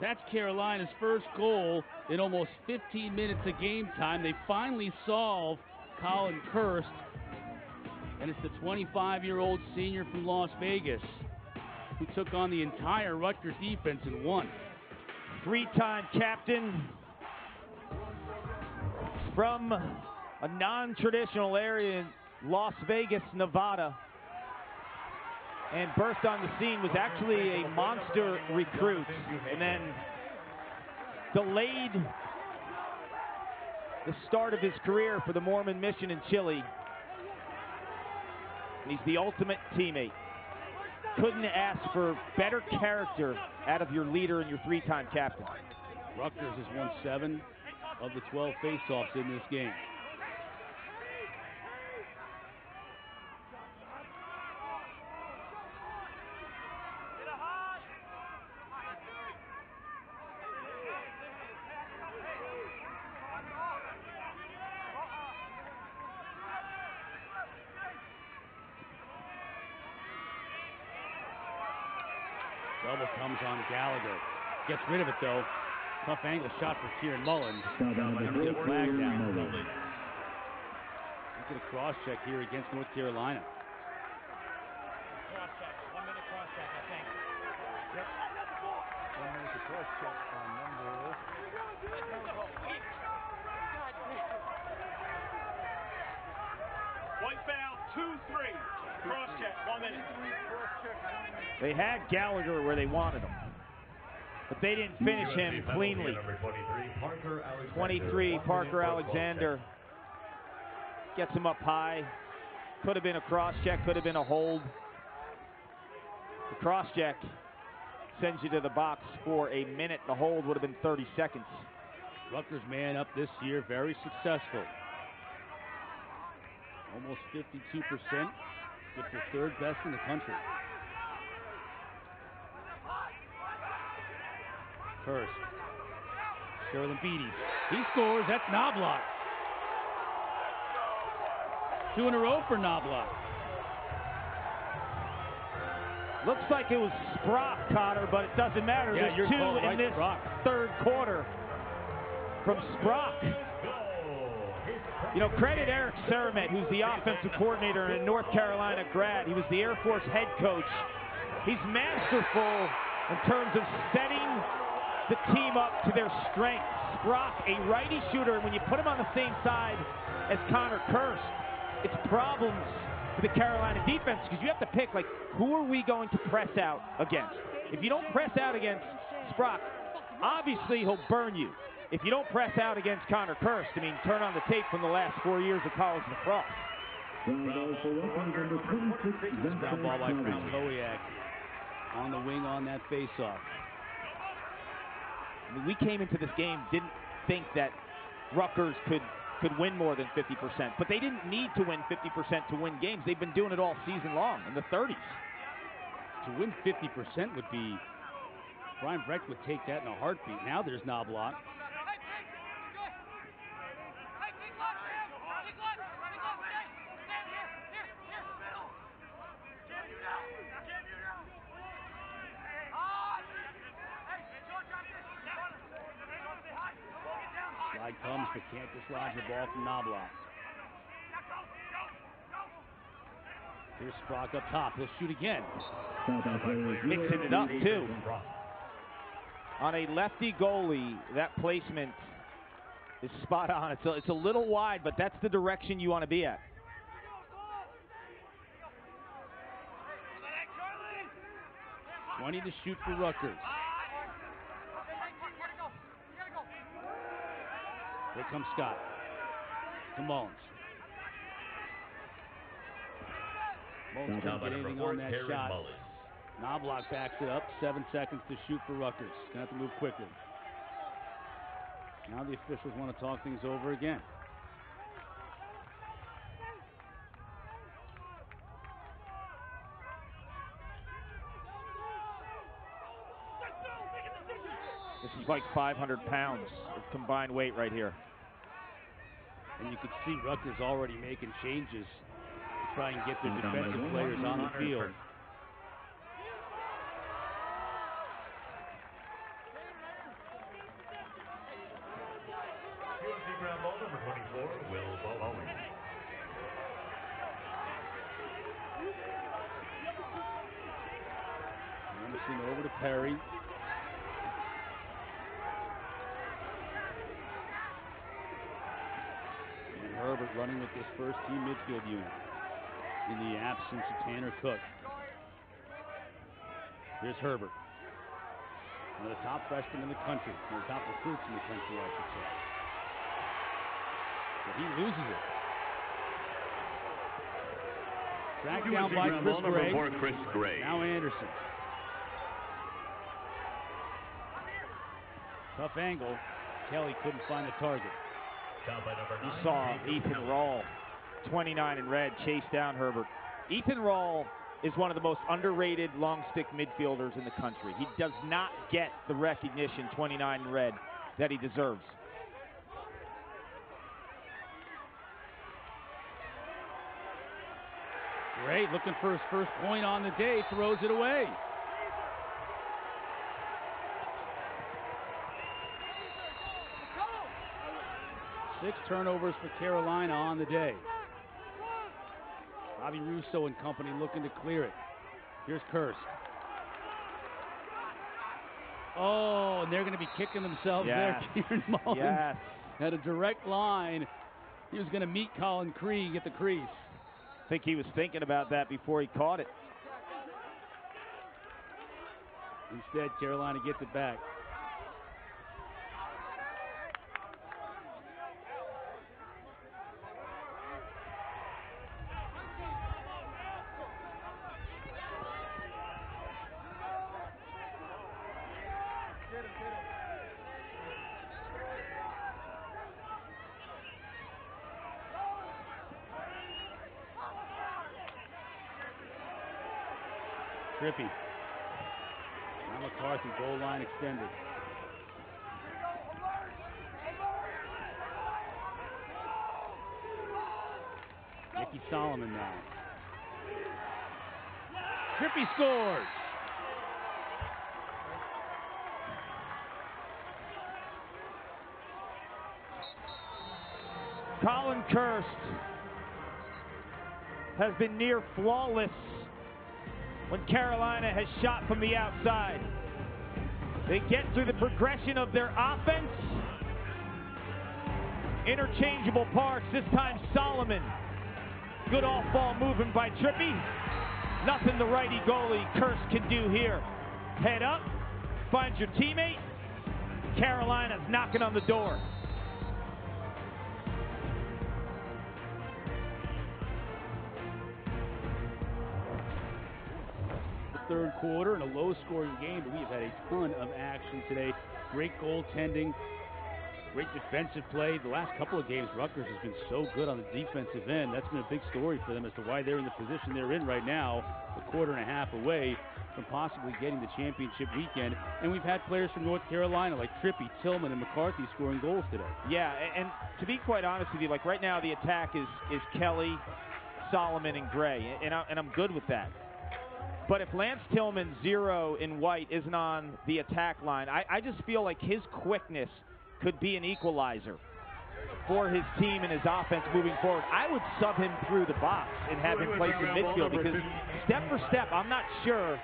That's Carolina's first goal in almost 15 minutes of game time. They finally solve Colin Kirst, and it's the 25 year old senior from Las Vegas who took on the entire Rutgers defense and won. Three time captain from a non traditional area in Las Vegas, Nevada. And burst on the scene was actually a monster recruit and then delayed the start of his career for the Mormon mission in Chile. And he's the ultimate teammate. Couldn't ask for better character out of your leader and your three time captain. Rutgers has won seven of the 12 faceoffs in this game. Double comes on Gallagher. Gets rid of it though. Tough angle shot for Kieran Mullins. Foul by number Get a 4, flag Kieran down. Look at a cross check here against North Carolina. Cross check. One minute cross check, I think. One minute cross check on number White foul, two, three. Cross check, one minute. They had Gallagher where they wanted him. But they didn't finish him UNC penalty cleanly. 23, Parker Alexander. 23, Parker minute for cross Alexander gets him up high. Could have been a cross check, could have been a hold. The cross check sends you to the box for a minute. The hold would have been 30 seconds. Rutgers man up this year, very successful. Almost 52%. Good for third best in the country. First, Charalambides. He scores. That's Knobloch. Two in a row for Knobloch. Looks like it was Sprock, Connor, but it doesn't matter. Yeah, There's two in right, this third quarter from Sprock. You know, credit Eric Seremet, who's the offensive coordinator and a North Carolina grad. He was the Air Force head coach. He's masterful in terms of setting the team up to their strengths. Sprock, a righty shooter, and when you put him on the same side as Connor Kirst, it's problems for the Carolina defense because you have to pick, like, who are we going to press out against? If you don't press out against Sprock, obviously he'll burn you. If you don't press out against Connor Kirst, I mean, turn on the tape from the last four years of college lacrosse. Ground ball for Rutgers, number 26, Ground Vincent ball by Frank Murray. Kowiak on the wing on that faceoff. I mean, we came into this game didn't think that Rutgers could could win more than 50%, but they didn't need to win 50% to win games. They've been doing it all season long in the 30s. To win 50% would be, Brian Brecht would take that in a heartbeat. Now there's Knobloch. Slide comes, but can't dislodge the ball from Knobloch. Here's Sprock up top. He'll shoot again. Foul by player Mixing it up, too. On a lefty goalie, that placement is spot on. It's a, it's a little wide, but that's the direction you want to be at. Twenty to shoot for Rutgers. Here comes Scott. To Mullins. Mullins Now can't get anything on that Karen shot. Mullins. Knobloch backs it up. Seven seconds to shoot for Rutgers. Gonna have to move quickly. Now the officials want to talk things over again. This is like 500 pounds of combined weight right here. And you can see Rutgers already making changes to try and get their defensive players on the field. UNC ground ball number 24, Will Bowen. Anderson over to Perry. And Herbert running with this first team midfield unit in the absence of Tanner Cook. Here's Herbert. One of the top freshmen in the country, one of the top recruits in the country, I should say. But he loses it. Tracked down by Chris Gray. Chris Gray. Now Anderson. Tough angle. Kelly couldn't find the target. Foul by number You saw Ethan Rawl, 29 in red, chase down Herbert. Ethan Rawl is one of the most underrated long stick midfielders in the country. He does not get the recognition, 29 red, that he deserves. Great, looking for his first point on the day, throws it away. Six turnovers for Carolina on the day. Bobby Russo and company looking to clear it. Here's Kearse. Oh, and they're going to be kicking themselves Yes. there. Kieran Mullins Yes. had a direct line. He was going to meet Colin Krieg at the crease. I think he was thinking about that before he caught it. Instead, Carolina gets it back. Trippy. Now McCarthy, goal line extended. Nicky Solomon now. Trippy scores. Colin Kirst has been near flawless when Carolina has shot from the outside. They get through the progression of their offense. Interchangeable parts. This time Solomon. Good off ball movement by Trippy. Nothing the righty goalie Kirst can do here. Head up, finds your teammate. Carolina's knocking on the door. Quarter and a low scoring game, but we have had a ton of action today. Great goaltending, great defensive play. The last couple of games, Rutgers has been so good on the defensive end. That's been a big story for them as to why they're in the position they're in right now, a quarter and a half away from possibly getting the championship weekend. And we've had players from North Carolina like Trippy, Tillman, and McCarthy scoring goals today. Yeah, and to be quite honest with you, like right now the attack is is Kelly, Solomon, and Gray, and I, and I'm good with that. But if Lance Tillman zero in white isn't on the attack line, I, I just feel like his quickness could be an equalizer for his team and his offense moving forward. I would sub him through the box and have him play some midfield because step for step, I'm not sure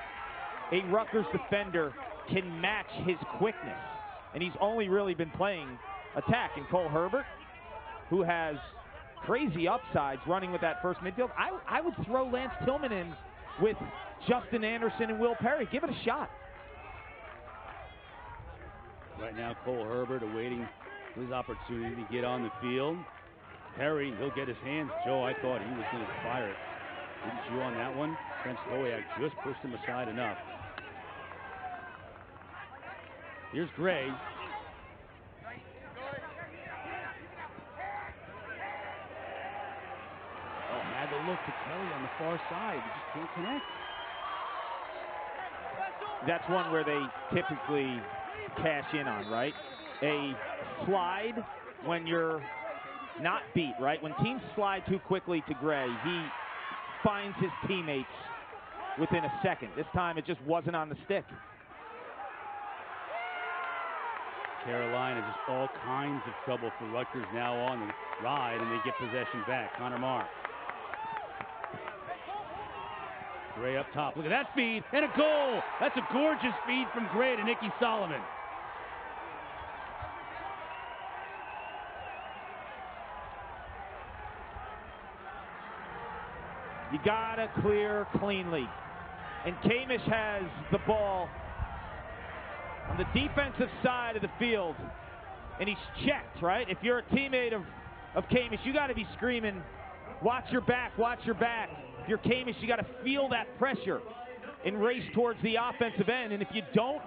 a Rutgers defender can match his quickness. And he's only really been playing attack. And Cole Herbert, who has crazy upsides running with that first midfield, I, I would throw Lance Tillman in with Justin Anderson and Will Perry. Give it a shot. Right now, Cole Herbert awaiting his opportunity to get on the field. Perry, he'll get his hands. Joe, I thought he was going to fire it. Didn't you on that one? Trent Stoyak just pushed him aside enough. Here's Gray. Had to look to Kelly on the far side. He just can't connect. That's one where they typically cash in on, right? A slide when you're not beat, right? When teams slide too quickly to Gray, he finds his teammates within a second. This time it just wasn't on the stick. Carolina just all kinds of trouble for Rutgers now on the ride, and they get possession back. Connor Marr. Gray up top. Look at that feed and a goal. That's a gorgeous feed from Gray to Nicky Solomon. You gotta clear cleanly. And Kamish has the ball on the defensive side of the field. And he's checked, right? If you're a teammate of, of Kamish, you gotta be screaming, watch your back, watch your back. If you're Kamish, you gotta feel that pressure and race towards the offensive end. And if you don't,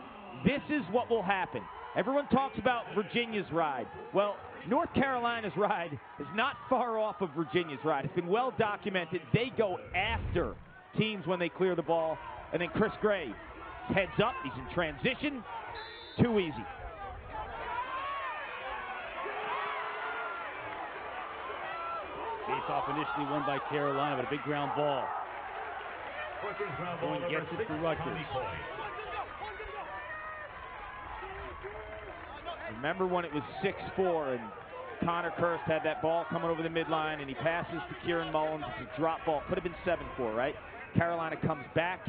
this is what will happen. Everyone talks about Virginia's ride. Well, North Carolina's ride is not far off of Virginia's ride. It's been well documented. They go after teams when they clear the ball. And then Chris Gray heads up. He's in transition. Too easy. Face off initially won by Carolina, but a big ground ball. Rutgers Going gets it six, for Rutgers. Remember when it was 6-4 and Connor Kirst had that ball coming over the midline, and he passes to Kieran Mullins. It's a drop ball. Could have been 7-4, right? Carolina comes back,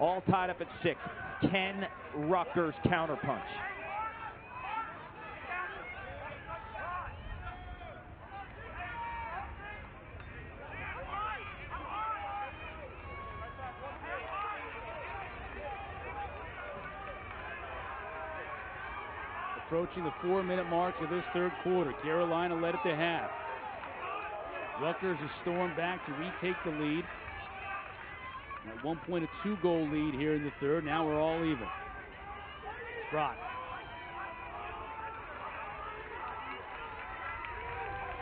all tied up at six. Can Rutgers counterpunch? Approaching the four-minute mark of this third quarter. Carolina led it to half. Rutgers has stormed back to retake the lead. At one point, a two-goal lead here in the third. Now we're all even. Brock.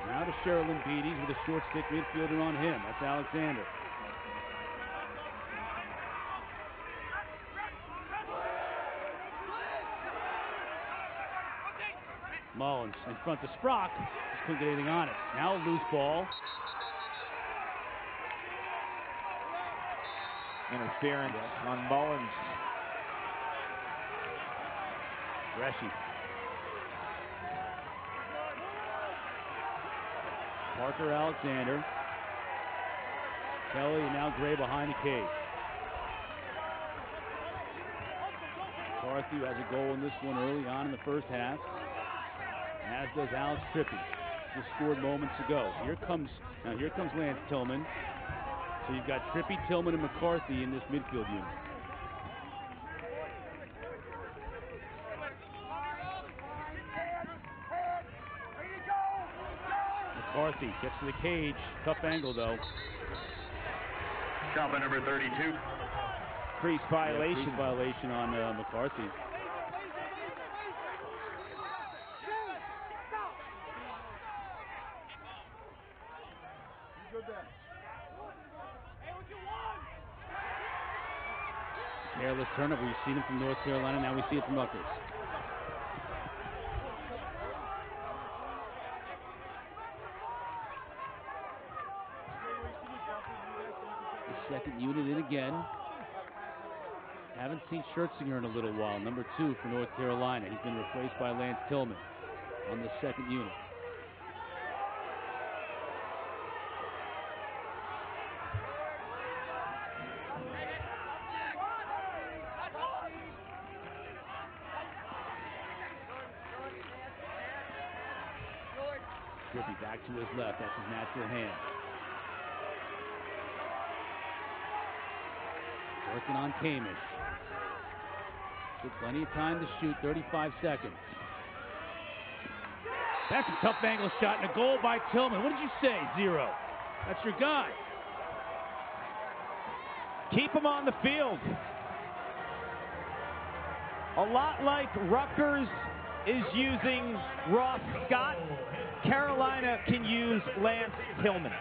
Now to Charalambides with a short stick midfielder on him. That's Alexander. Mullins in front to Sprock. Just couldn't get anything on it. Now a loose ball. Interference on Mullins. Reshi. Parker Alexander. Kelly and now Gray behind the cage. Carthew has a goal in this one early on in the first half as does Alex Trippy. Just scored moments ago. Here comes now. Here comes Lance Tillman. So you've got Trippy, Tillman, and McCarthy in this midfield unit. McCarthy gets to the cage. Tough angle though. Stop at number 32. Crease violation. Yeah, crease violation on uh, McCarthy. Turnover. We've seen it from North Carolina. Now we see it from Rutgers. The second unit in again. Haven't seen Schertzinger in a little while. Number two for North Carolina. He's been replaced by Lance Tillman on the second unit. That's hand. Working on Kamish. With plenty of time to shoot, 35 seconds. That's a tough angle shot and a goal by Tillman. What did you say? Zero. That's your guy. Keep him on the field. A lot like Rutgers is using Ross Scott, Carolina can use Lance Tillman.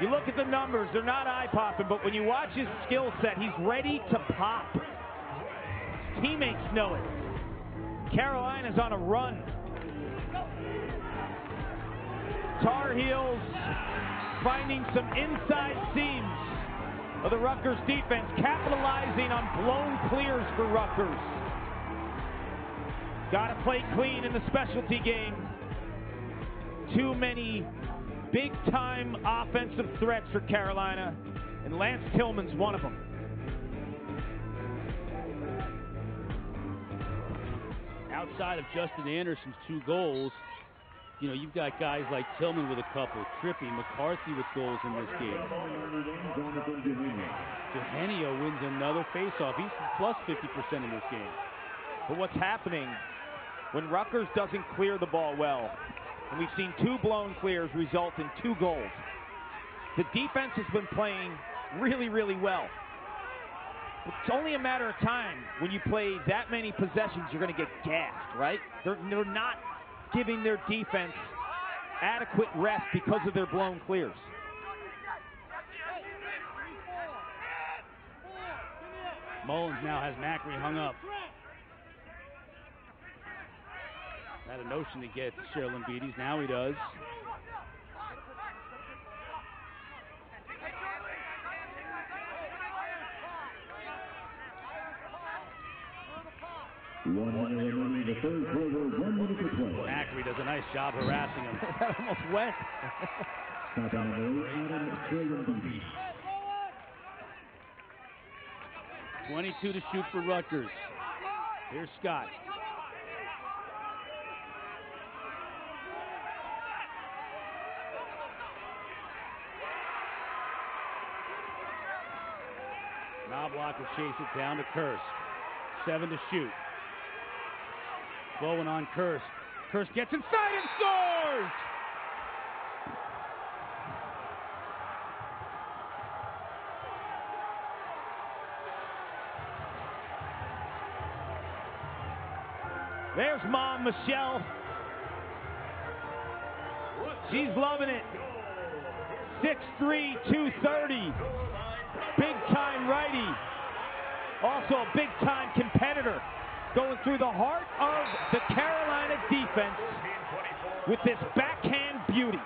You look at the numbers, they're not eye popping, but when you watch his skill set, he's ready to pop. His teammates know it. Carolina's on a run. Tar Heels finding some inside seams of the Rutgers defense, capitalizing on blown clears for Rutgers. Got to play clean in the specialty game. Too many big time offensive threats for Carolina, and Lance Tillman's one of them. Outside of Justin Anderson's two goals, you know, you've got guys like Tillman with a couple, Trippy, McCarthy with goals in this game. Eugenio wins another faceoff. He's plus 50% in this game. But what's happening when Rutgers doesn't clear the ball well, and we've seen two blown clears result in two goals, the defense has been playing really, really well. It's only a matter of time when you play that many possessions, you're going to get gassed, right? They're, they're not giving their defense adequate rest because of their blown clears. Mullins now has Macri hung up. Had a notion to get Charalambides. Now he does. One minute remaining the third quarter, one minute to play. Macri does a nice job harassing him. that almost went. Stop on the Adam Sheridan 22 to shoot for Rutgers. Here's Scott. Knoblocher chase it down to Kirst. Seven to shoot. Bowen on Kirst. Kirst gets inside and scores! There's mom, Michelle. She's loving it. 6'3", 230. Big time righty. Also a big time competitor. Going through the heart of the Carolina defense with this backhand beauty.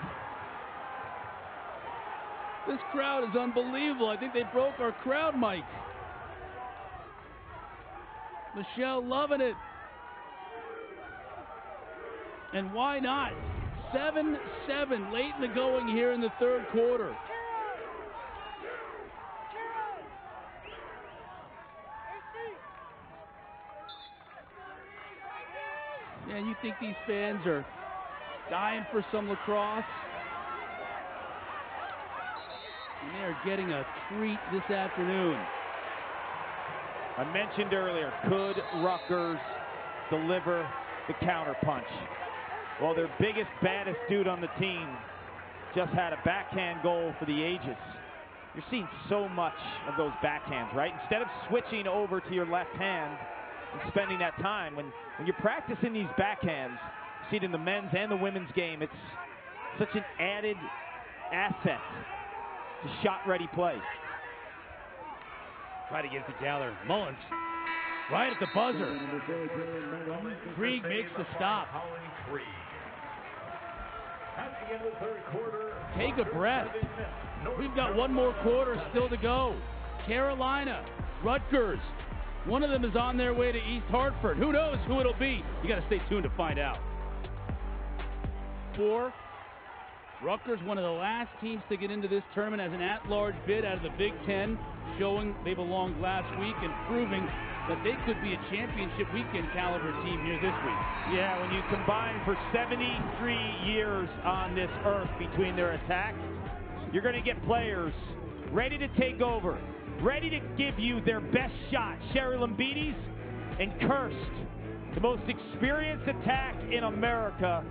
This crowd is unbelievable. I think they broke our crowd mic. Michelle loving it. And why not? 7 7 late in the going here in the third quarter. Man, you think these fans are dying for some lacrosse? And they are getting a treat this afternoon. I mentioned earlier, could Rutgers deliver the counterpunch? Well, their biggest, baddest dude on the team just had a backhand goal for the ages. You're seeing so much of those backhands, right? Instead of switching over to your left hand and spending that time, when, when you're practicing these backhands, see it in the men's and the women's game, it's such an added asset to shot-ready play. Try to get it to. Mullins, right at the buzzer. Krieg makes the stop. Take a breath. We've got one more quarter still to go. Carolina, Rutgers. One of them is on their way to East Hartford. Who knows who it'll be? You got to stay tuned to find out. Four. Rutgers, one of the last teams to get into this tournament as an at-large bid out of the Big Ten, showing they belonged last week and proving that they could be a championship weekend caliber team here this week. Yeah, when you combine for 73 years on this earth between their attacks, you're going to get players ready to take over, ready to give you their best shot. Charalambides and Kirst, the most experienced attack in America,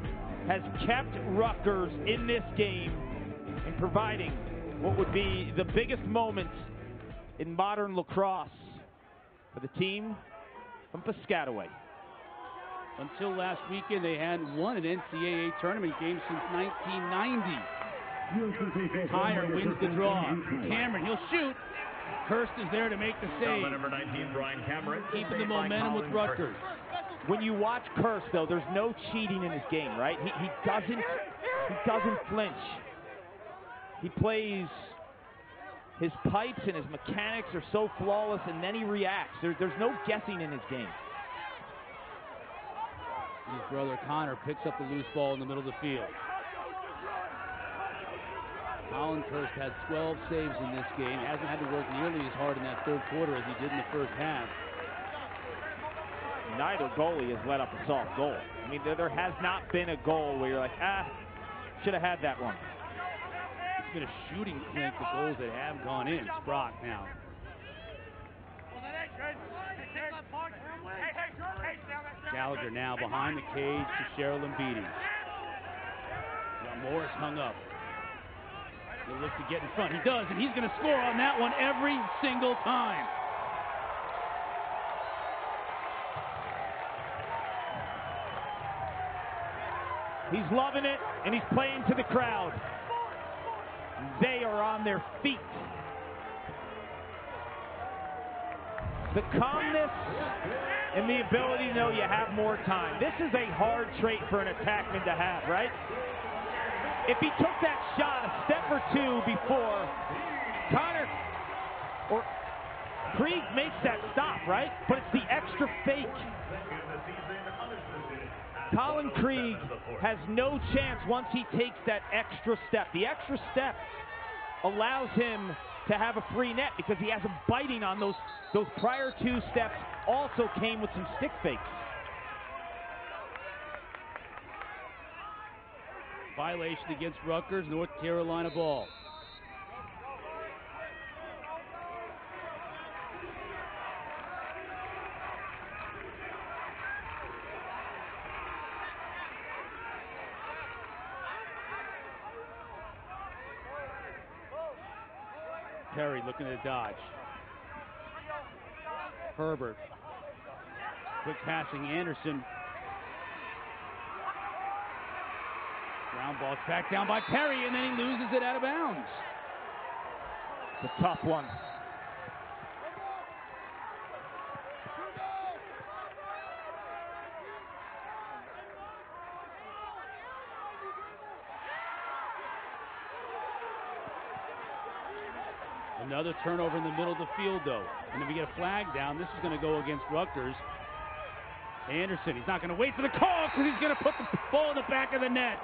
has kept Rutgers in this game and providing what would be the biggest moment in modern lacrosse for the team from Piscataway. Until last weekend, they hadn't won an NCAA tournament game since 1990. Tyre wins the draw. Cameron, he'll shoot. Kirst is there to make the save. Number number 19, Brian Cameron. Keeping the momentum with Rutgers. When you watch Kirst, though, there's no cheating in his game, right? He, he doesn't he doesn't flinch. He plays his pipes and his mechanics are so flawless, and then he reacts. There, there's no guessing in his game. His brother Connor picks up the loose ball in the middle of the field. Colin Kirst had 12 saves in this game. Hasn't had to work nearly as hard in that third quarter as he did in the first half. Neither goalie has let up a soft goal. I mean, there, there has not been a goal where you're like, ah, should have had that one. It's been a shooting clinic, the goals that have gone in. It's Brock now. Gallagher now behind the cage to Cheryl Beatty. Morris hung up. He'll look to get in front. He does, and he's going to score on that one every single time. He's loving it, and he's playing to the crowd. They are on their feet. The calmness and the ability to know you have more time. This is a hard trait for an attackman to have, right? If he took that shot a step or two before, Connor or Krieg makes that stop, right? But it's the extra fake. Colin Krieg has no chance once he takes that extra step. The extra step allows him to have a free net because he has him biting on those those prior two steps also came with some stick fakes. Violation against Rutgers, North Carolina ball. Perry looking to dodge. Herbert. Quick passing. Anderson. Ground ball back down by Perry, and then he loses it out of bounds. It's a tough one. Another turnover in the middle of the field, though. And if we get a flag down, this is going to go against Rutgers. Anderson, he's not going to wait for the call because he's going to put the ball in the back of the net.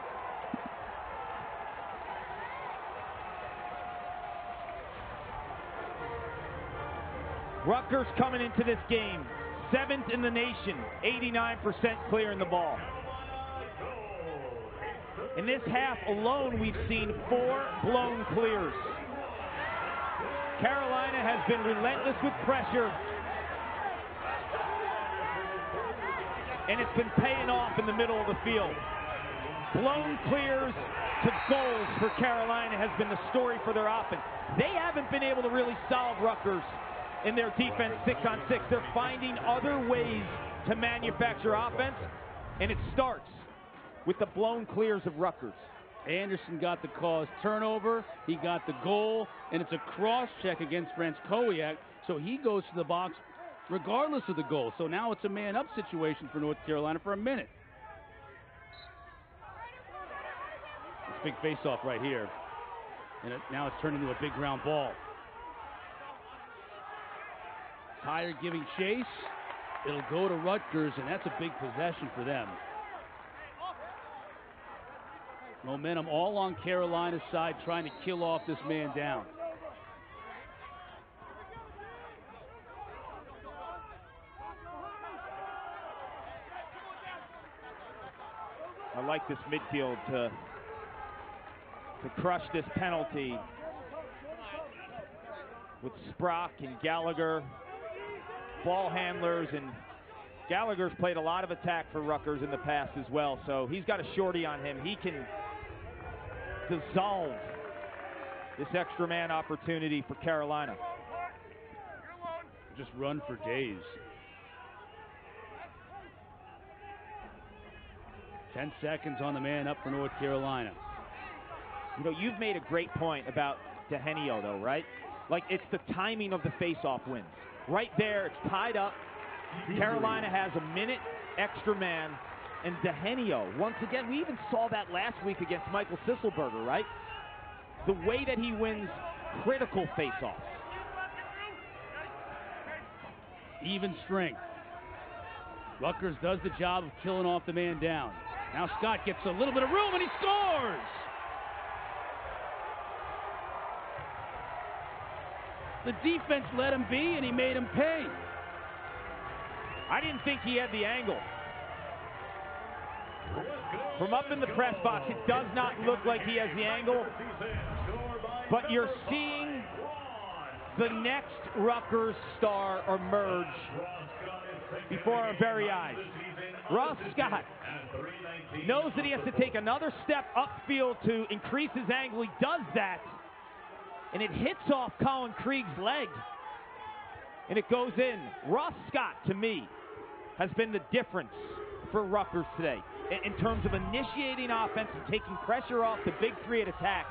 Rutgers coming into this game, seventh in the nation, 89% clearing the ball. In this half alone, we've seen four blown clears. Carolina has been relentless with pressure. And it's been paying off in the middle of the field. Blown clears to goals for Carolina has been the story for their offense. They haven't been able to really solve Rutgers in their defense six on six. They're finding other ways to manufacture offense, and it starts with the blown clears of Rutgers. Anderson got the cause turnover. He got the goal, and it's a cross check against Francowiak. So he goes to the box regardless of the goal. So now it's a man up situation for North Carolina for a minute. This big face off right here. And it, now it's turned into a big ground ball. Tyre giving chase. It'll go to Rutgers, and that's a big possession for them. Momentum all on Carolina's side, trying to kill off this man down. I like this midfield to to crush this penalty with Sprock and Gallagher, ball handlers, and Gallagher's played a lot of attack for Rutgers in the past as well, so he's got a shorty on him. He can dissolve this extra man opportunity for Carolina. Just run for days. 10 seconds on the man up for North Carolina. You know, you've made a great point about DeHenio, though, right? Like, it's the timing of the face-off wins. Right there, it's tied up. Carolina has a minute extra man. And DeHenio, once again, we even saw that last week against Michael Sisselberger, right? The way that he wins critical face-offs. Even strength. Rutgers does the job of killing off the man down. Now Scott gets a little bit of room and he scores! The defense let him be and he made him pay. I didn't think he had the angle. From up in the press box, it does not look like he has the angle. But you're seeing the next Rutgers star emerge before our very eyes. Ross Scott knows that he has to take another step upfield to increase his angle. He does that, and it hits off Colin Krieg's leg, and it goes in. Ross Scott, to me, has been the difference for Rutgers today in terms of initiating offense and taking pressure off the big three at attack.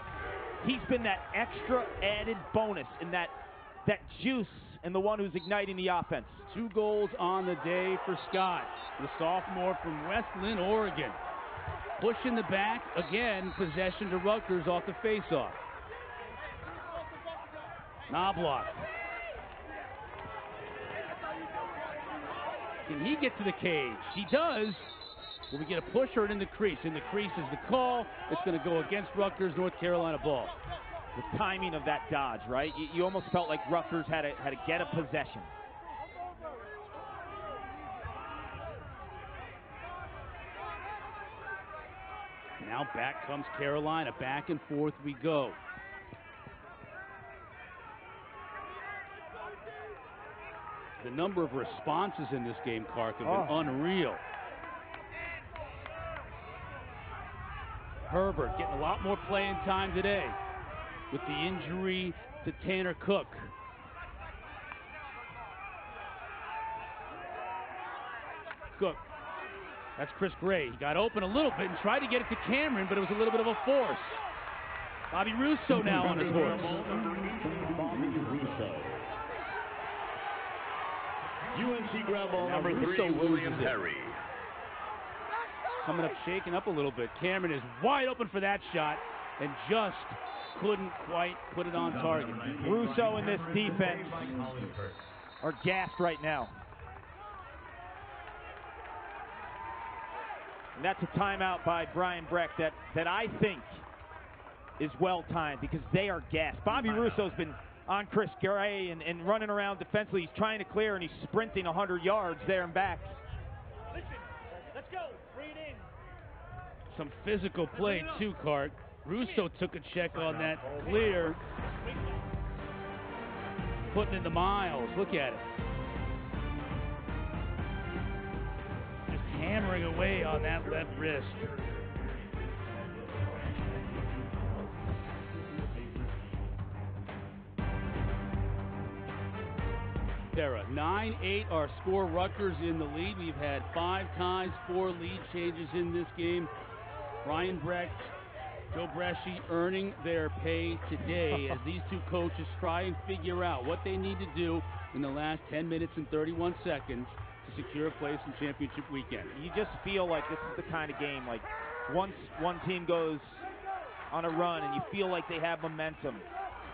He's been that extra added bonus and that that juice and the one who's igniting the offense. Two goals on the day for Scott, the sophomore from West Linn, Oregon. Push in the back, again, possession to Rutgers off the faceoff. Knobloch. Can he get to the cage? He does. Will we get a push or in the crease? In the crease is the call. It's going to go against Rutgers, North Carolina ball. The timing of that dodge, right? You, you almost felt like Rutgers had to, had to get a possession. Now back comes Carolina. Back and forth we go. The number of responses in this game, Clark, have been Oh. unreal. Herbert getting a lot more playing time today with the injury to Tanner Cook. Cook. That's Chris Gray. He got open a little bit and tried to get it to Cameron, but it was a little bit of a force. Bobby Russo now on his horse. Bobby Russo. UNC ground ball Now number Russo three, William loses it. Perry. Coming up, shaking up a little bit. Cameron is wide open for that shot and just couldn't quite put it on target. Russo and this defense are gassed right now. And that's a timeout by Brian Brecht that, that I think is well timed because they are gassed. Bobby Russo's been on Chris Gray and, and running around defensively. He's trying to clear and he's sprinting 100 yards there and back. Listen, let's go. Bring it in. Some physical play too, Carc. Russo took a check on that clear, putting in the miles. Look at it. Just hammering away on that left wrist. Sarah, 9-8 our score. Rutgers in the lead. We've had five ties, four lead changes in this game. Brian Brecht, Joe Breschi earning their pay today as these two coaches try and figure out what they need to do in the last 10 minutes and 31 seconds to secure a place in championship weekend. You just feel like this is the kind of game like once one team goes on a run and you feel like they have momentum,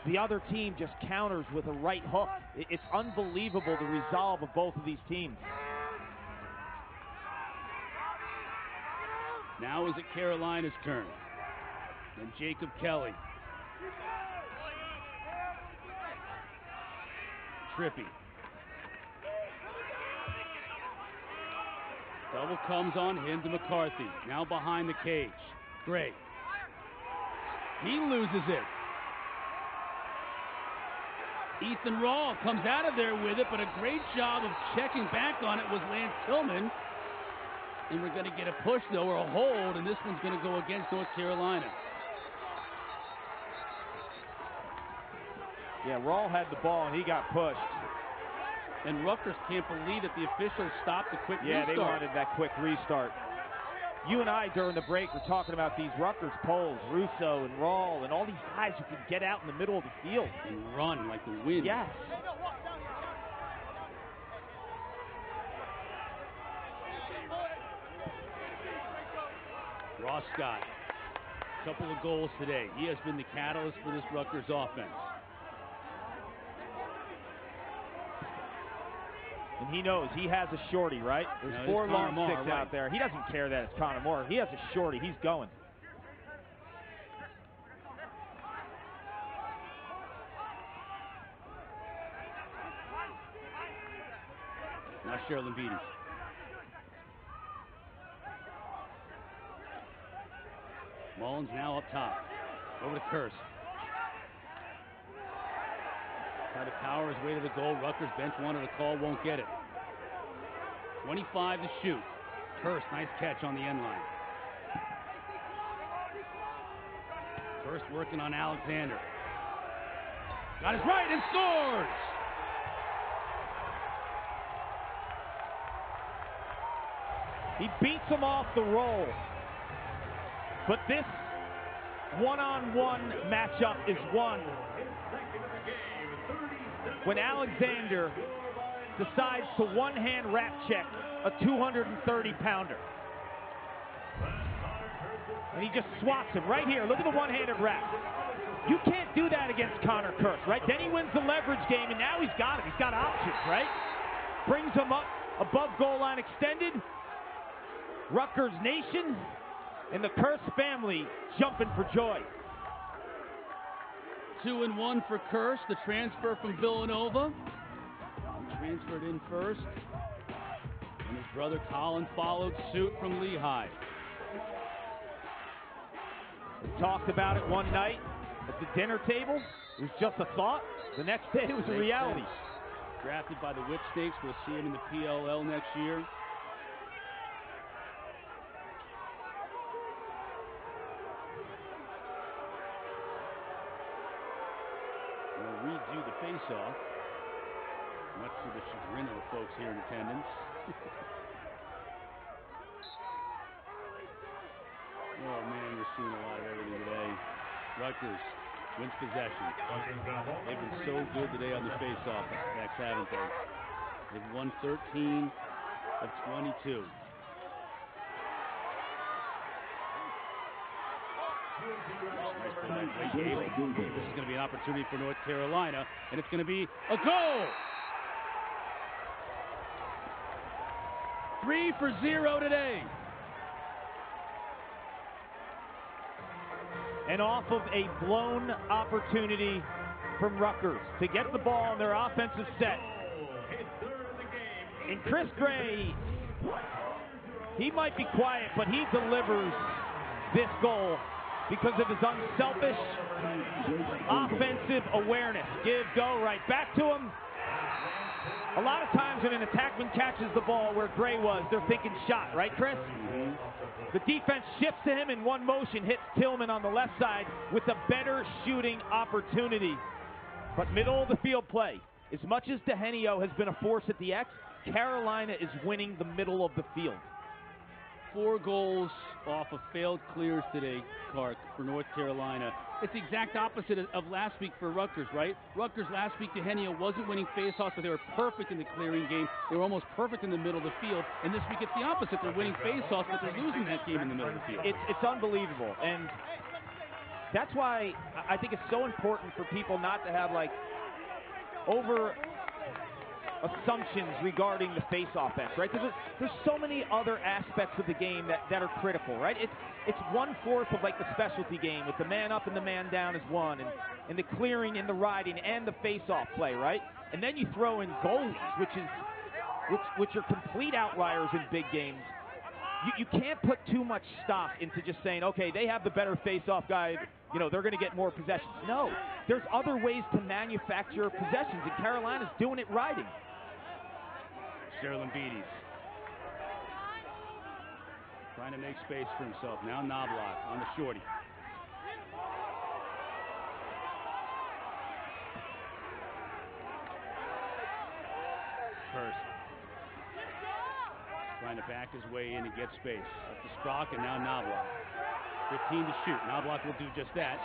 the other team just counters with a right hook. It's unbelievable the resolve of both of these teams. Now is it Carolina's turn. And Jacob Kelly. Trippy. Double comes on him to McCarthy. Now behind the cage. Great. He loses it. Ethan Rawl comes out of there with it, but a great job of checking back on it was Lance Tillman. And we're going to get a push, though, or a hold, and this one's going to go against North Carolina. Yeah, Rawl had the ball and he got pushed. And Rutgers can't believe that the officials stopped the quick restart. Yeah, they wanted that quick restart. You and I during the break were talking about these Rutgers poles, Russo and Rawl and all these guys who can get out in the middle of the field. and run like the wind. Yes. Ross Scott, a couple of goals today. He has been the catalyst for this Rutgers offense. And he knows he has a shorty, right? There's No, four long Moore, sticks right. out there. He doesn't care that it's Connor Moore. He has a shorty. He's going. Now Charalambides. Mullins now up top. Over to Kirst. Try to power his way to the goal. Rutgers bench wanted a call, won't get it. 25 to shoot. Kirst, nice catch on the end line. Kirst working on Alexander. Got his right and scores! He beats him off the roll. But this one-on-one matchup is won when Alexander decides to one-hand rap check a 230-pounder. And he just swats him right here. Look at the one-handed wrap. You can't do that against Connor Kirst, right? Then he wins the leverage game, and now he's got him. He's got options, right? Brings him up above goal line extended, Rutgers Nation and the Kirst family jumping for joy. Two and one for Kirst, the transfer from Villanova. Transferred in first. And his brother Colin followed suit from Lehigh. We talked about it one night at the dinner table. It was just a thought. The next day it was a reality. day. Drafted by the Whip Snakes. We'll see him in the PLL next year. We'll redo the face-off, much to the chagrin of the folks here in attendance. oh man, we're seeing a lot of everything today. Rutgers wins possession. They've been so good today on the face-off backs, haven't they? They've won 13 of 22. This is going to be an opportunity for North Carolina, and it's going to be a goal. Three for zero today. and off of a blown opportunity from Rutgers to get the ball on their offensive set. And Chris Gray, he might be quiet, but he delivers this goal because of his unselfish offensive awareness. Give, go, right back to him. A lot of times when an attackman catches the ball where Gray was, they're thinking shot, right, Chris? The defense shifts to him in one motion, hits Tillman on the left side with a better shooting opportunity. But middle of the field play. As much as Eugenio has been a force at the X, Carolina is winning the middle of the field. Four goals off of failed clears today, Clark, for North Carolina. It's the exact opposite of- last week for Rutgers, right? Rutgers last week, to Eugenio wasn't winning faceoffs, but they were perfect in the clearing game. They were almost perfect in the middle of the field. And this week, it's the opposite. They're winning faceoffs, but they're losing that game in the middle of the field. It's, it's unbelievable. And that's why I think it's so important for people not to have like over assumptions regarding the face offense, right? There's, there's so many other aspects of the game that, that are critical, right? It's it's one fourth of like the specialty game with the man up and the man down is one, and, and the clearing and the riding and the face off play, right? And then you throw in goals, which is which which are complete outliers in big games. You, you can't put too much stock into just saying, okay, they have the better face-off guy, you know, they're going to get more possessions. No, there's other ways to manufacture possessions, and Carolina's doing it riding. Charalambides. Trying to make space for himself. Now Knobloch on the shorty. Kirst. Trying to back his way in and get space. Up to Sprock and now Knobloch. 15 to shoot. Knobloch will do just that.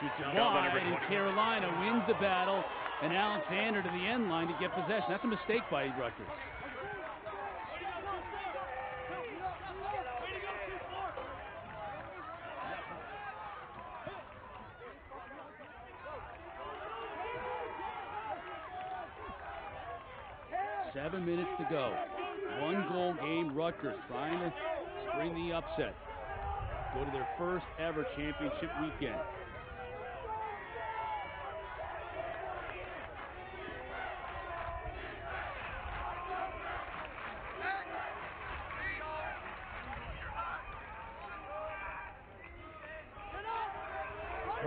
Shoots it wide, and Carolina wins the battle, and Alexander to the end line to get possession. That's a mistake by Rutgers. Seven minutes to go. One goal game. Rutgers trying to spring the upset. Go to their first ever championship weekend.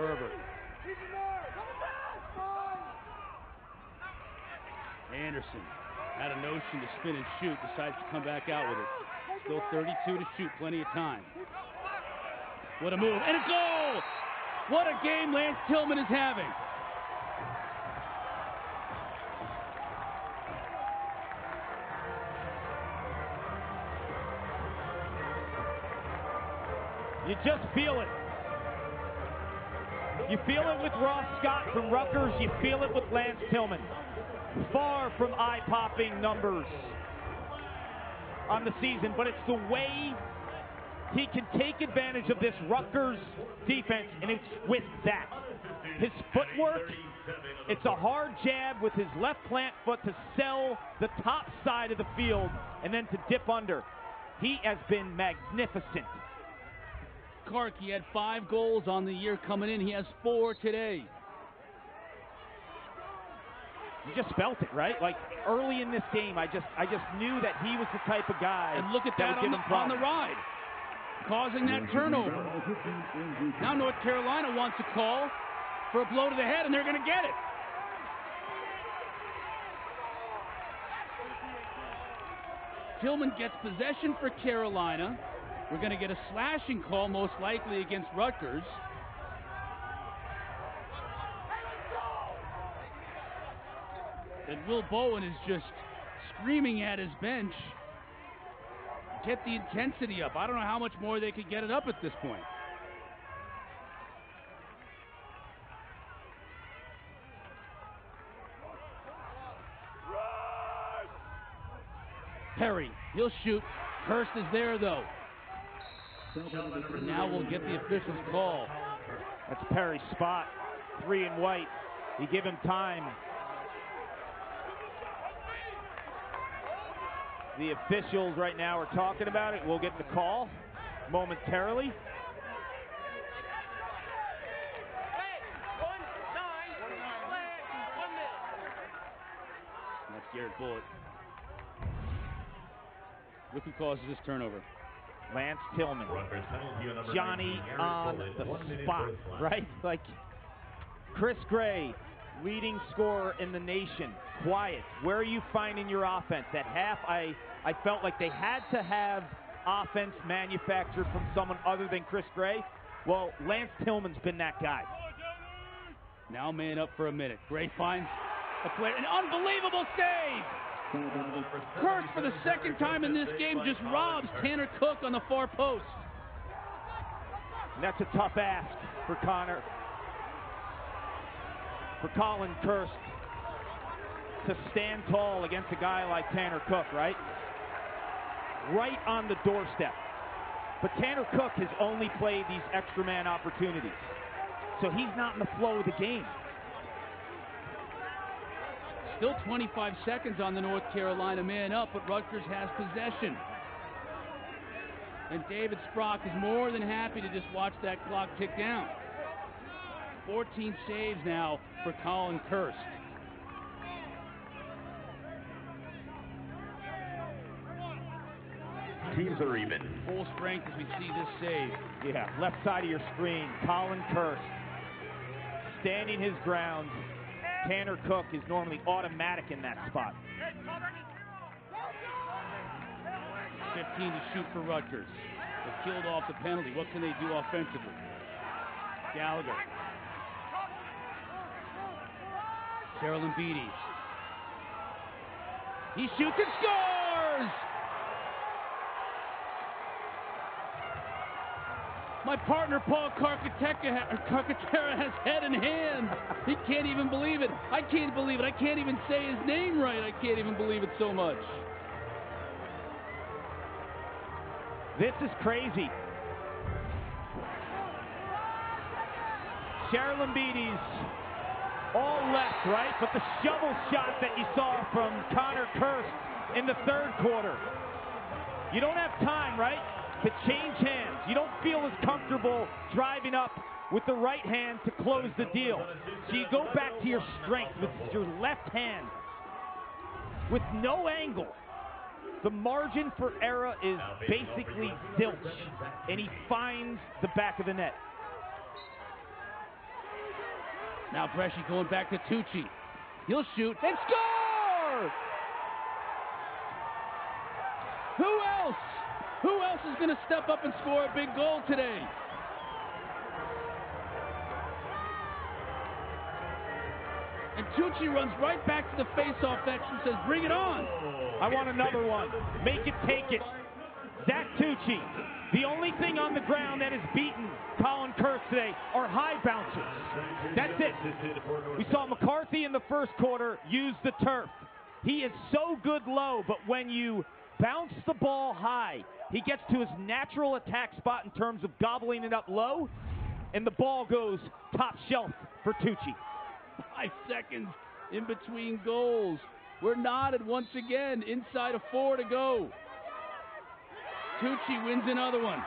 Herbert. Anderson had a notion to spin and shoot, decides to come back out with it. Still 32 to shoot, plenty of time. What a move, and a goal! What a game Lance Tillman is having. You just feel feel it with Ross Scott from Rutgers. You feel it with Lance Tillman. Far from eye-popping numbers on the season, but it's the way he can take advantage of this Rutgers defense, and it's with that. His footwork, it's a hard jab with his left plant foot to sell the top side of the field and then to dip under. He has been magnificent. Carc, he had five goals on the year coming in. He has four today. You just felt it, right? Like early in this game, I just I just knew that he was the type of guy And look at that that on the, on the ride, causing that turnover. Now North Carolina wants a call for a blow to the head, and they're going to get it. Tillman gets possession for Carolina. We're going to get a slashing call, most likely against Rutgers. And Will Bowen is just screaming at his bench. Get the intensity up. I don't know how much more they could get it up at this point. Perry, he'll shoot. Kirst is there though. Now we'll get the official's call. That's Perry's spot. Three and white. You give him time. The officials right now are talking about it. We'll get the call momentarily. That's Garrett Bullitt. Look who causes this turnover. Lance Tillman. Johnny on the spot, right? Like Chris Gray, leading scorer in the nation, quiet. Where are you finding your offense? At half, I I felt like they had to have offense manufactured from someone other than Chris Gray. Well, Lance Tillman's been that guy. Now man up for a minute. Gray finds a play. An unbelievable save! Kirst, for the second time in this game, just robs Tanner Cook on the far post. And that's a tough ask for Connor, for Colin Kirst to stand tall against a guy like Tanner Cook, right? Right on the doorstep. But Tanner Cook has only played these extra man opportunities. So he's not in the flow of the game. Still 25 seconds on the North Carolina man up, but Rutgers has possession. And David Sprock is more than happy to just watch that clock tick down. 14 saves now for Colin Kirst. Teams are even. Full strength as we see this save. Yeah, left side of your screen, Colin Kirst standing his ground. Tanner Cook is normally automatic in that spot. 15 to shoot for Rutgers. They killed off the penalty. What can they do offensively? Gallagher. Charalambides. He shoots and scores! My partner Paul Carcaterra has head and hand. He can't even believe it. I can't believe it. I can't even say his name right. I can't even believe it so much. This is crazy. Charalambides all left, right? But the shovel shot that you saw from Connor Kirst in the third quarter. You don't have time, right, to change hands. You don't feel as comfortable driving up with the right hand to close the deal. So you go back to your strength with your left hand with no angle. The margin for error is basically zilch, and he finds the back of the net. Now Breschi going back to Tucci. He'll shoot and score! Who else? Who else is going to step up and score a big goal today? And Tucci runs right back to the faceoff bench and says, "Bring it on!" I want another one. Make it take it. Zach Tucci. The only thing on the ground that has beaten Colin Kirst today are high bouncers. That's it. We saw McCarthy in the first quarter use the turf. He is so good low, but when you bounce the ball high, he gets to his natural attack spot in terms of gobbling it up low, and the ball goes top shelf for Tucci. Five seconds in between goals. We're knotted once again. Inside of four to go. Tucci wins another one.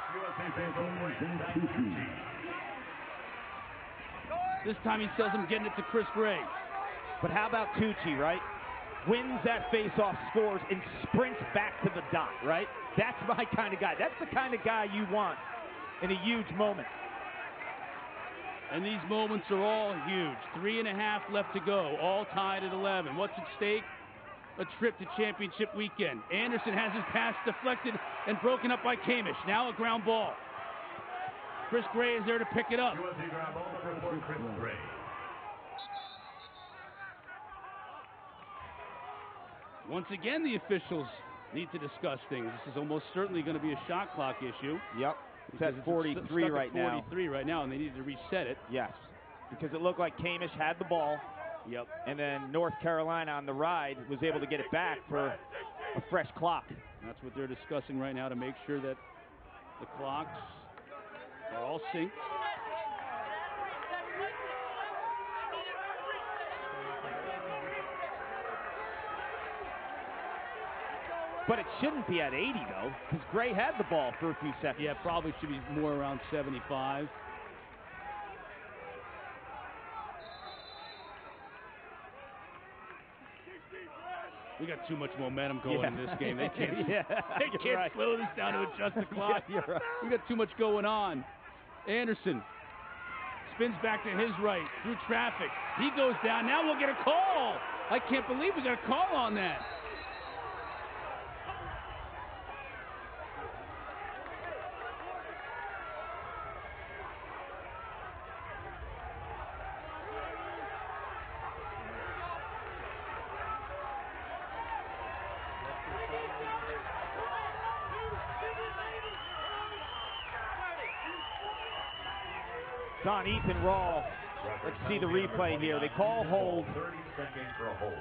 This time he says I'm getting it to Chris Gray. But how about Tucci, right? Wins that face-off, scores, and sprints back to the dot, right? That's my kind of guy. That's the kind of guy you want in a huge moment. And these moments are all huge. Three and a half left to go, all tied at 11. What's at stake? A trip to championship weekend. Anderson has his pass deflected and broken up by Kamish. Now a ground ball. Chris Gray is there to pick it up. UNC ground ball number four, Chris Gray. Once again, the officials need to discuss things. This is almost certainly going to be a shot clock issue. Yep. It's at 43 stuck at right now. 43 right now, and they need to reset it. Yes. Because it looked like Kamish had the ball, Yep. and then North Carolina on the ride was able to get it back for a fresh clock. That's what they're discussing right now to make sure that the clocks are all synced. But it shouldn't be at 80, though, because Gray had the ball for a few seconds. Yeah, probably should be more around 75. We got too much momentum going in this game. They can't, yeah, they can't right. slow this down to adjust the clock. Yeah, right. We got too much going on. Anderson spins back to his right through traffic. He goes down. Now we'll get a call. I can't believe we got a call on that. It's on Ethan Rawl. Let's see the replay here. They call hold. 30 seconds for a hold.